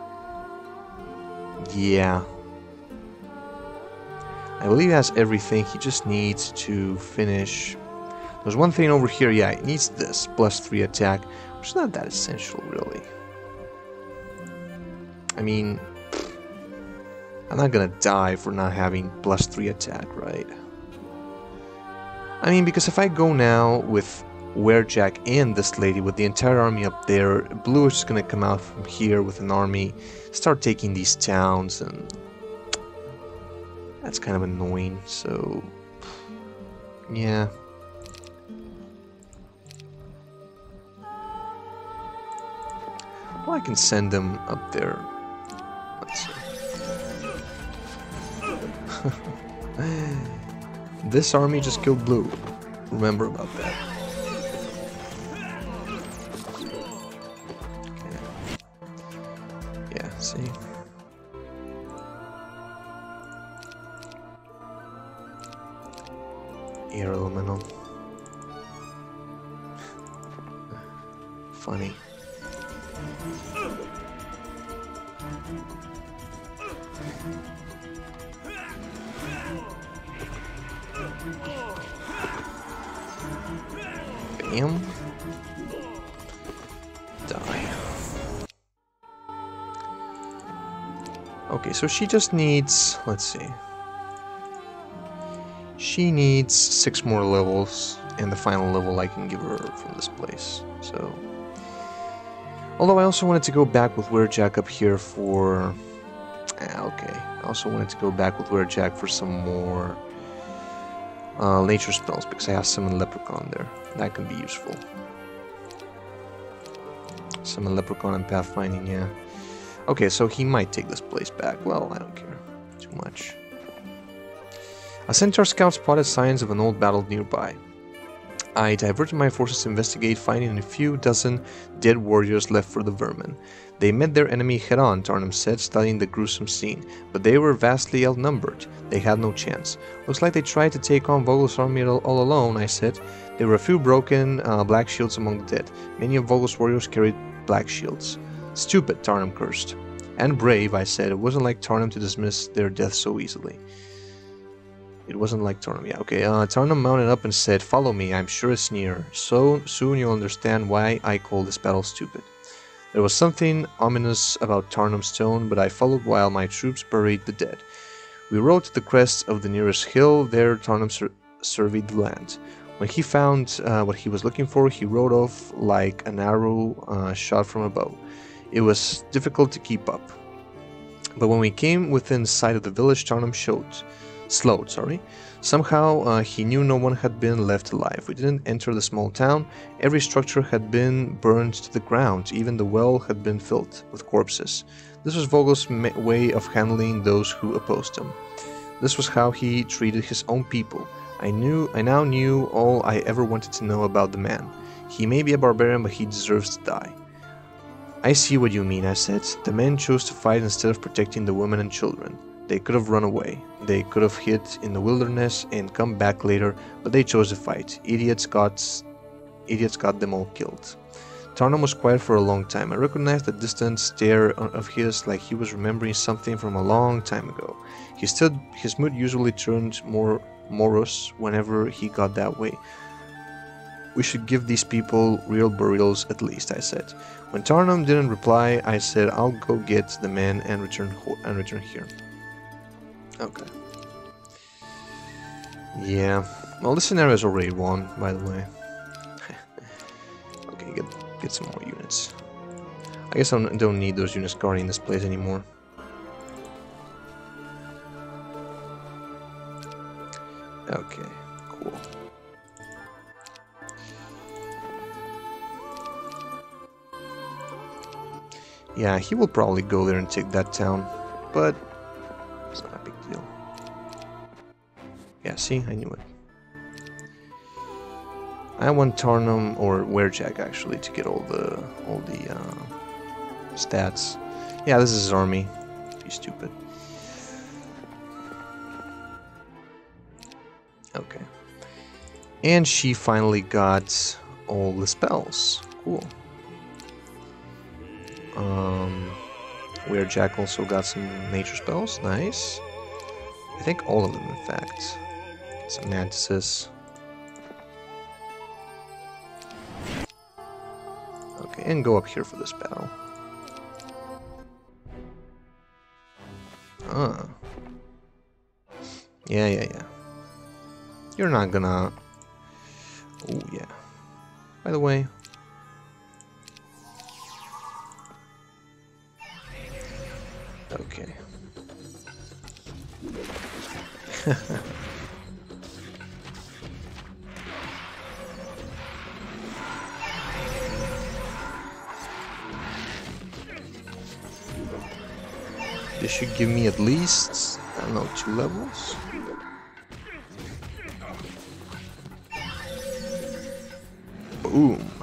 Yeah. I believe he has everything. He just needs to finish There's one thing over here, yeah, it needs this, plus 3 attack, which is not that essential, really. I mean, I'm not gonna die for not having plus 3 attack, right? I mean, because if I go now with Waerjak and this lady with the entire army up there, Blue is just gonna come out from here with an army, start taking these towns, and that's kind of annoying, so yeah. Well, I can send them up there. *laughs* This army just killed Blue. Remember about that. So she just needs, let's see. She needs six more levels, and the final level I can give her from this place. So, although I also wanted to go back with Waerjak up here for, ah, okay. I also wanted to go back with Waerjak for some more uh, nature spells because I have summon Leprechaun there. That can be useful. Summon Leprechaun and Pathfinding, yeah. Okay, so he might take this place back. Well, I don't care too much. A centaur scout spotted signs of an old battle nearby. I diverted my forces to investigate, finding a few dozen dead warriors left for the vermin. They met their enemy head on, Tarnum said, studying the gruesome scene, but they were vastly outnumbered. They had no chance. Looks like they tried to take on Vogel's army all, alone, I said. There were a few broken uh, black shields among the dead. Many of Vogel's warriors carried black shields. Stupid, Tarnum cursed. And brave, I said. It wasn't like Tarnum to dismiss their death so easily. It wasn't like Tarnum. Yeah, okay. Uh, Tarnum mounted up and said, Follow me, I'm sure it's near. So soon you'll understand why I call this battle stupid. There was something ominous about Tarnum's tone, but I followed while my troops buried the dead. We rode to the crest of the nearest hill. There, Tarnum sur surveyed the land. When he found uh, what he was looking for, he rode off like an arrow uh, shot from a bow. It was difficult to keep up. But when we came within sight of the village, Tarnum showed slowed, sorry. Somehow uh, he knew no one had been left alive. We didn't enter the small town. Every structure had been burned to the ground. Even the well had been filled with corpses. This was Vogel's way of handling those who opposed him. This was how he treated his own people. I knew I now knew all I ever wanted to know about the man. He may be a barbarian, but he deserves to die. I see what you mean, I said. The men chose to fight instead of protecting the women and children. They could have run away. They could have hid in the wilderness and come back later, but they chose to fight. Idiots got idiots got them all killed. Tarnum was quiet for a long time. I recognized the distant stare of his like he was remembering something from a long time ago. He stood his mood usually turned more morose whenever he got that way. We should give these people real burials at least, I said. When Tarnum didn't reply, I said I'll go get the man and return and return here. Okay. Yeah. Well, this scenario is already won, by the way. *laughs* okay, get get some more units. I guess I don't need those units guarding this place anymore. Okay, Yeah, he will probably go there and take that town, but it's not a big deal. Yeah, see, I knew it. I want Tarnum or Waerjak actually to get all the all the uh, stats. Yeah, this is his army. Be stupid. Okay. And she finally got all the spells. Cool. Um, Waerjak also got some nature spells, nice. I think all of them, in fact. Semanticis. Okay, and go up here for this battle. Oh, Yeah, yeah, yeah. You're not gonna... Oh, yeah. By the way, Okay. *laughs* This should give me at least, I don't know, two levels? Boom.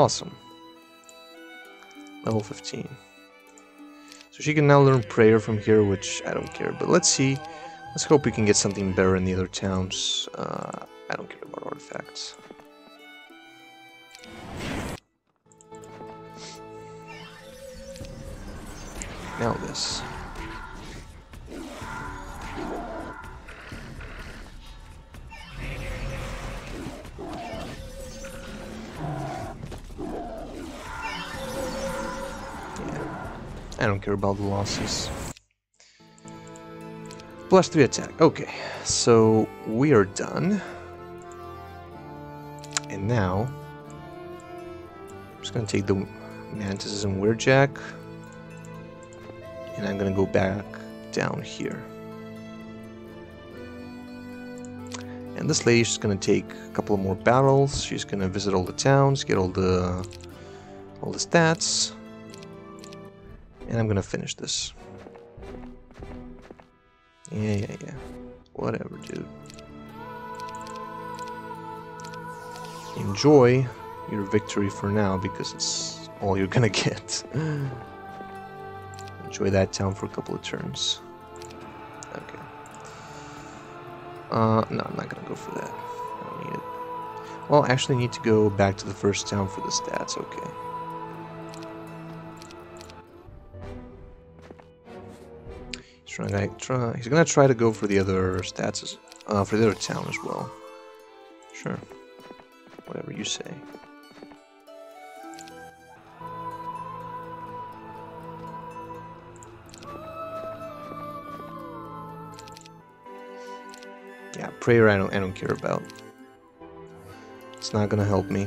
Awesome. Level 15. So she can now learn prayer from here, which I don't care. But let's see. Let's hope we can get something better in the other towns. Uh, I don't care about artifacts. Now this. Care about the losses. Plus 3 attack. Okay, so we are done. And now, I'm just going to take the Mantises and Waerjak. And I'm going to go back down here. And this lady's just going to take a couple more battles. She's going to visit all the towns, get all the all the stats. And I'm gonna finish this. Yeah, yeah, yeah. Whatever, dude. Enjoy your victory for now because it's all you're gonna *laughs* get. Enjoy that town for a couple of turns. Okay. Uh, no, I'm not gonna go for that. I don't need it. Well, I actually, need to go back to the first town for the stats. Okay. Trying, try, he's gonna try to go for the other stats, as, uh, for the other town as well. Sure. Whatever you say. Yeah, prayer I don't I don't care about. It's not gonna help me.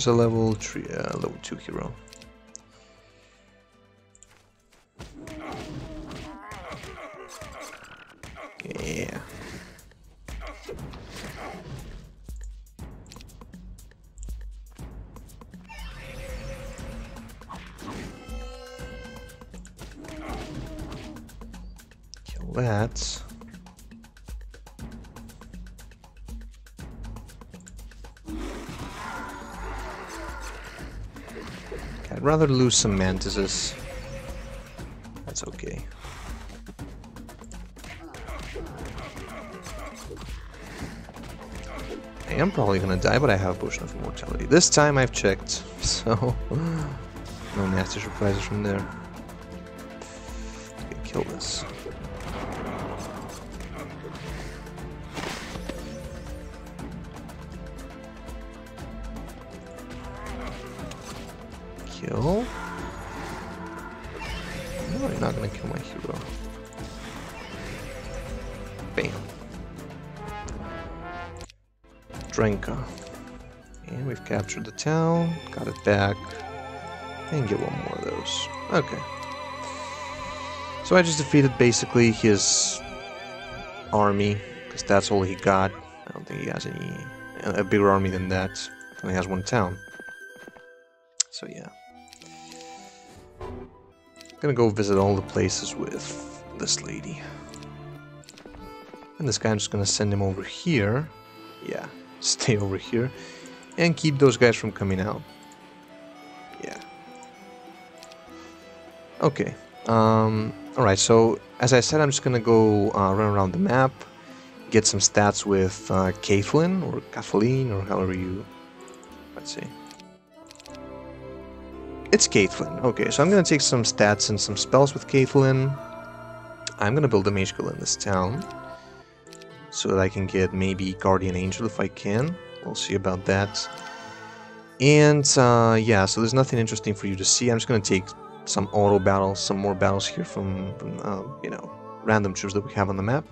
is a level three, uh, level two hero. Rather lose some mantises. That's okay. I am probably gonna die, but I have a Potion of Immortality. This time I've checked, *laughs* so no nasty surprises from there. Okay, kill this. Captured the town, got it back. And get one more of those. Okay. So I just defeated basically his army, because that's all he got. I don't think he has any a bigger army than that. He only has one town. So yeah. Gonna go visit all the places with this lady. And this guy, I'm just gonna send him over here. Yeah, *laughs* stay over here. And keep those guys from coming out. Yeah. Okay. Um, Alright, so as I said, I'm just gonna go uh, run around the map, get some stats with uh, Caitlyn, or Kathleen, or however you... Let's see. It's Caitlyn. Okay, so I'm gonna take some stats and some spells with Caitlyn. I'm gonna build a mage guild in this town so that I can get maybe Guardian Angel if I can. We'll see about that. And uh, yeah, so there's nothing interesting for you to see. I'm just going to take some auto battles, some more battles here from, from uh, you know, random troops that we have on the map.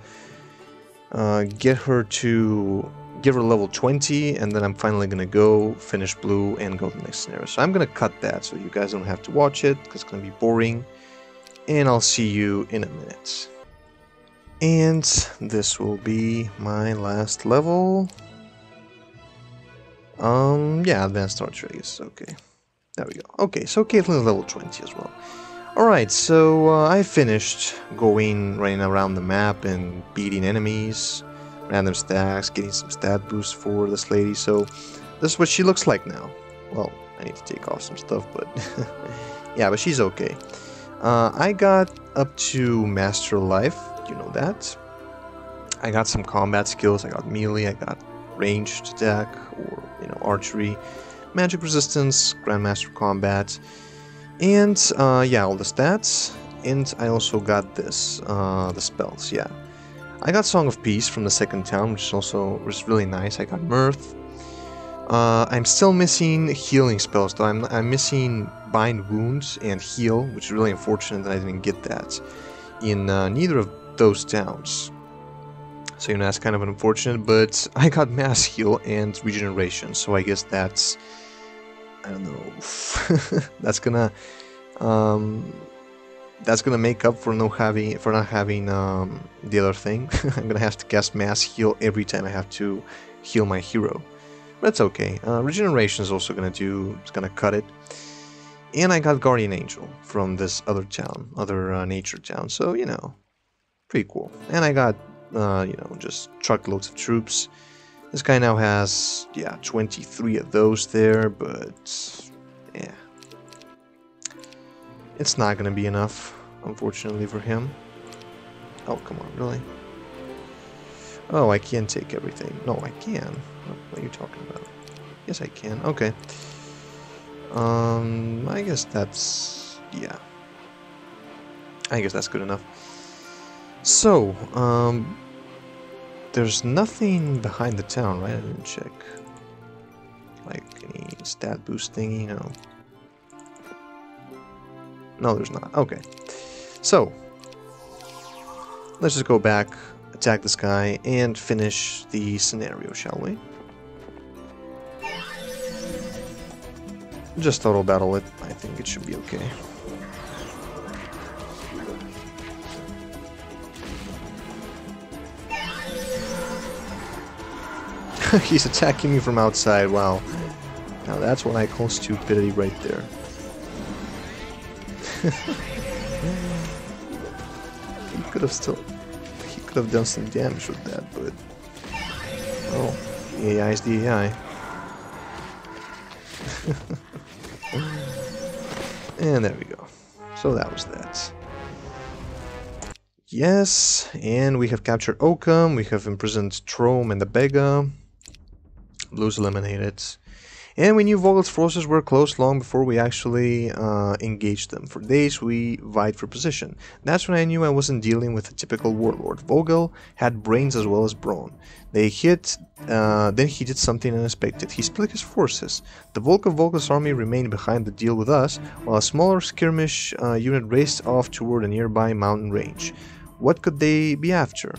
Uh, get her to give her level 20 and then I'm finally gonna go finish blue and go to the next scenario. So I'm gonna cut that so you guys don't have to watch it because it's gonna be boring and I'll see you in a minute. And this will be my last level. Um, yeah, advanced is okay. There we go. Okay, so Caitlyn's level 20 as well. Alright, so uh, I finished going, running around the map and beating enemies, random stacks, getting some stat boosts for this lady, so this is what she looks like now. Well, I need to take off some stuff, but *laughs* yeah, but she's okay. Uh, I got up to Master Life, you know that. I got some combat skills, I got melee, I got ranged attack, or, you know, archery, magic resistance, Grandmaster combat, and, uh, yeah, all the stats. And I also got this, uh, the spells, yeah. I got Song of Peace from the second town, which is also was really nice. I got Mirth. Uh, I'm still missing healing spells, though. I'm, I'm missing Bind Wounds and Heal, which is really unfortunate that I didn't get that in uh, neither of those towns. So, you know, that's kind of unfortunate, but *laughs* I got Mass Heal and Regeneration, so I guess that's... I don't know. *laughs* that's gonna... Um, that's gonna make up for no having for not having um, the other thing. *laughs* I'm gonna have to cast mass heal every time I have to heal my hero. But it's okay. Uh, regeneration is also gonna do. It's gonna cut it. And I got Guardian Angel from this other town, other uh, nature town. So you know, pretty cool. And I got uh, you know just truckloads of troops. This guy now has yeah 23 of those there, but yeah. It's not gonna be enough, unfortunately for him. Oh, come on, really? Oh, I can take everything. No, I can. What are you talking about? Yes, I can. Okay. Um, I guess that's... yeah. I guess that's good enough. So, um... There's nothing behind the town, right? I didn't check. Like, any stat boost thingy? No. No, there's not. Okay. So, let's just go back, attack this guy, and finish the scenario, shall we? Just total battle it. I think it should be okay. *laughs* He's attacking me from outside, wow. Now that's what I call stupidity right there. *laughs* he could have still... He could have done some damage with that, but... Oh, the AI is the AI. *laughs* and there we go. So that was that. Yes, and we have captured Oakham, we have imprisoned Trome and the Bega. Blues eliminated. And we knew Vogel's forces were close long before we actually uh, engaged them. For days we vied for position. That's when I knew I wasn't dealing with a typical warlord. Vogel had brains as well as brawn. They hit, uh, then he did something unexpected. He split his forces. The bulk of Vogel's army remained behind to deal with us, while a smaller skirmish uh, unit raced off toward a nearby mountain range. What could they be after?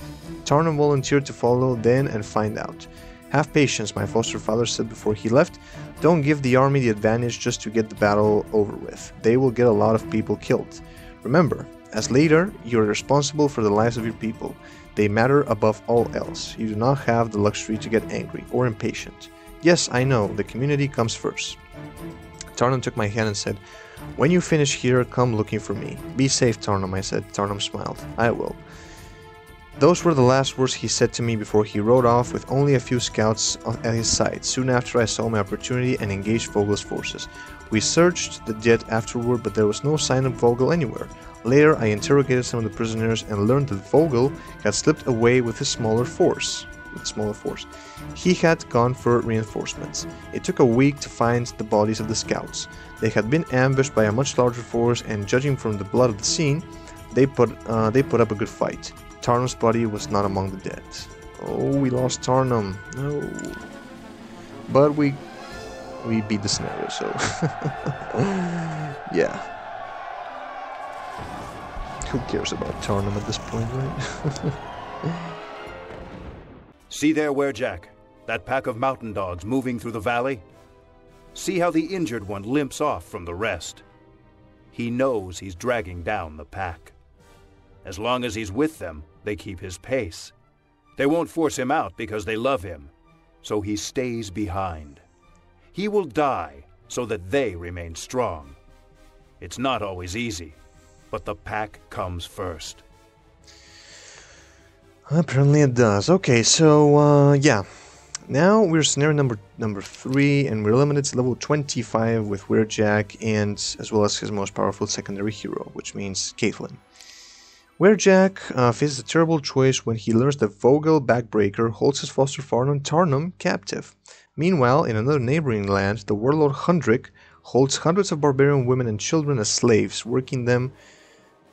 Tarnum volunteered to follow then and find out. Have patience, my foster father said before he left. Don't give the army the advantage just to get the battle over with. They will get a lot of people killed. Remember, as leader, you are responsible for the lives of your people. They matter above all else. You do not have the luxury to get angry or impatient. Yes, I know, the community comes first. Tarnum took my hand and said, When you finish here, come looking for me. Be safe, Tarnum, I said. Tarnum smiled. I will. Those were the last words he said to me before he rode off with only a few scouts at his side. Soon after, I saw my opportunity and engaged Vogel's forces. We searched the jet afterward, but there was no sign of Vogel anywhere. Later, I interrogated some of the prisoners and learned that Vogel had slipped away with his smaller force. With smaller force, he had gone for reinforcements. It took a week to find the bodies of the scouts. They had been ambushed by a much larger force, and judging from the blood of the scene, they put uh, they put up a good fight. Tarnum's body was not among the dead. Oh, we lost Tarnum. No. But we we beat the scenario, so *laughs* yeah. Who cares about Tarnum at this point, right? *laughs* See there, Waerjak? That pack of mountain dogs moving through the valley? See how the injured one limps off from the rest. He knows he's dragging down the pack. As long as he's with them, they keep his pace. They won't force him out because they love him, so he stays behind. He will die so that they remain strong. It's not always easy, but the pack comes first. Apparently it does. Okay, so uh, yeah. Now we're scenario number number three, and we're limited to level 25 with Waerjak and as well as his most powerful secondary hero, which means Caitlyn. Waerjak uh, faces a terrible choice when he learns that Vogel Backbreaker holds his foster father Tarnum captive. Meanwhile, in another neighboring land, the warlord Hundrick holds hundreds of barbarian women and children as slaves, working them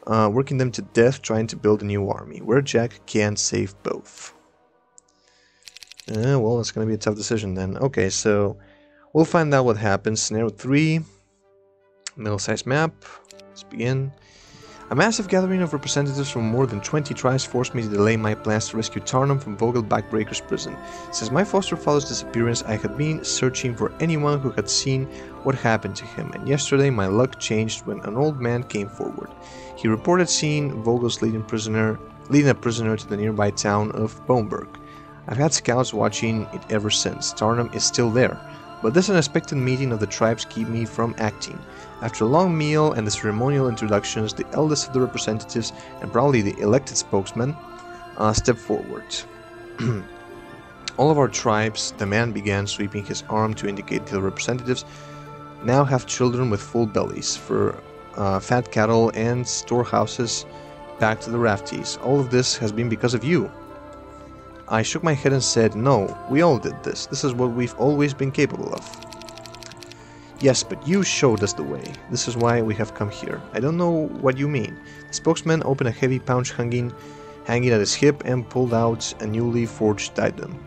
uh, working them to death trying to build a new army. Waerjak can't save both. Uh, well, it's going to be a tough decision then. Okay, so we'll find out what happens. Scenario 3, middle-sized map. Let's begin. A massive gathering of representatives from more than 20 tribes forced me to delay my plans to rescue Tarnum from Vogel Backbreaker's prison. Since my foster father's disappearance, I had been searching for anyone who had seen what happened to him, and yesterday my luck changed when an old man came forward. He reported seeing Vogel's leading prisoner, leading a prisoner to the nearby town of Boneburg. I've had scouts watching it ever since. Tarnum is still there, but this unexpected meeting of the tribes keep me from acting. After a long meal and the ceremonial introductions, the eldest of the representatives, and probably the elected spokesman, uh, stepped forward. *clears throat* All of our tribes, the man began sweeping his arm to indicate the representatives, now have children with full bellies for uh, fat cattle and storehouses back to the rafties. All of this has been because of you. I shook my head and said, No, we all did this. This is what we've always been capable of. Yes, but you showed us the way. This is why we have come here. I don't know what you mean. The spokesman opened a heavy pouch hanging, hanging at his hip and pulled out a newly forged diadem.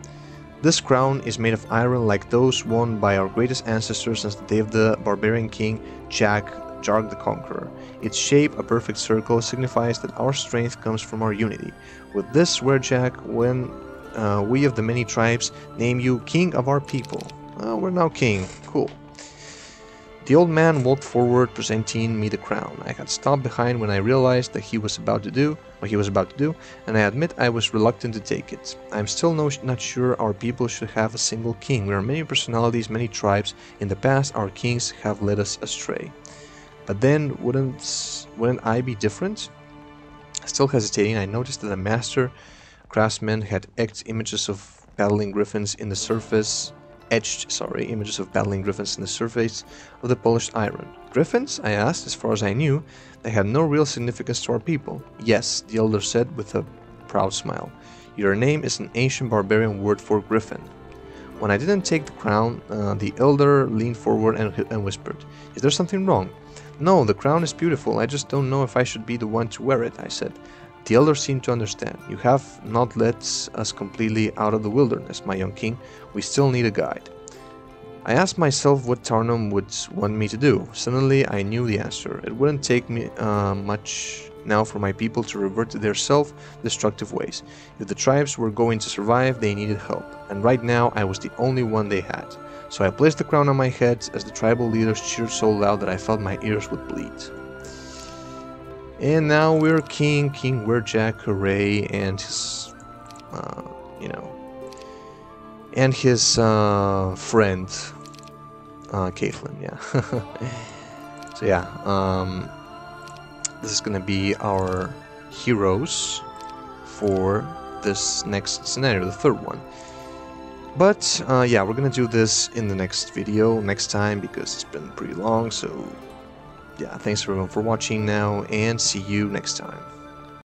This crown is made of iron like those worn by our greatest ancestors since the day of the barbarian king Jack Jarg the Conqueror. Its shape, a perfect circle, signifies that our strength comes from our unity. With this Waerjak, when uh, we of the many tribes name you king of our people. We're now king. Cool. The old man walked forward, presenting me the crown. I had stopped behind when I realized that he was about to do what he was about to do, and I admit I was reluctant to take it. I'm still no, not sure our people should have a single king. We are many personalities, many tribes. In the past, our kings have led us astray. But then, wouldn't wouldn't I be different? Still hesitating, I noticed that the master craftsman had etched images of battling griffins in the surface etched, sorry, images of battling griffins in the surface of the polished iron. Griffins? I asked. As far as I knew, they had no real significance to our people. Yes, the elder said with a proud smile. Your name is an ancient barbarian word for griffin. When I didn't take the crown, uh, the elder leaned forward and, and whispered, Is there something wrong? No, the crown is beautiful. I just don't know if I should be the one to wear it, I said. The elders seemed to understand. You have not let us completely out of the wilderness, my young king. We still need a guide. I asked myself what Tarnum would want me to do. Suddenly, I knew the answer. It wouldn't take me uh, much now for my people to revert to their self-destructive ways. If the tribes were going to survive, they needed help, and right now I was the only one they had. So I placed the crown on my head as the tribal leaders cheered so loud that I felt my ears would bleed. And now we're king, King Waerjak, hooray, and his, uh, you know, and his uh, friend, uh, Caitlyn, yeah. *laughs* so yeah, um, this is gonna be our heroes for this next scenario, the third one. But uh, yeah, we're gonna do this in the next video next time because it's been pretty long. So yeah, thanks everyone for watching now, and see you next time.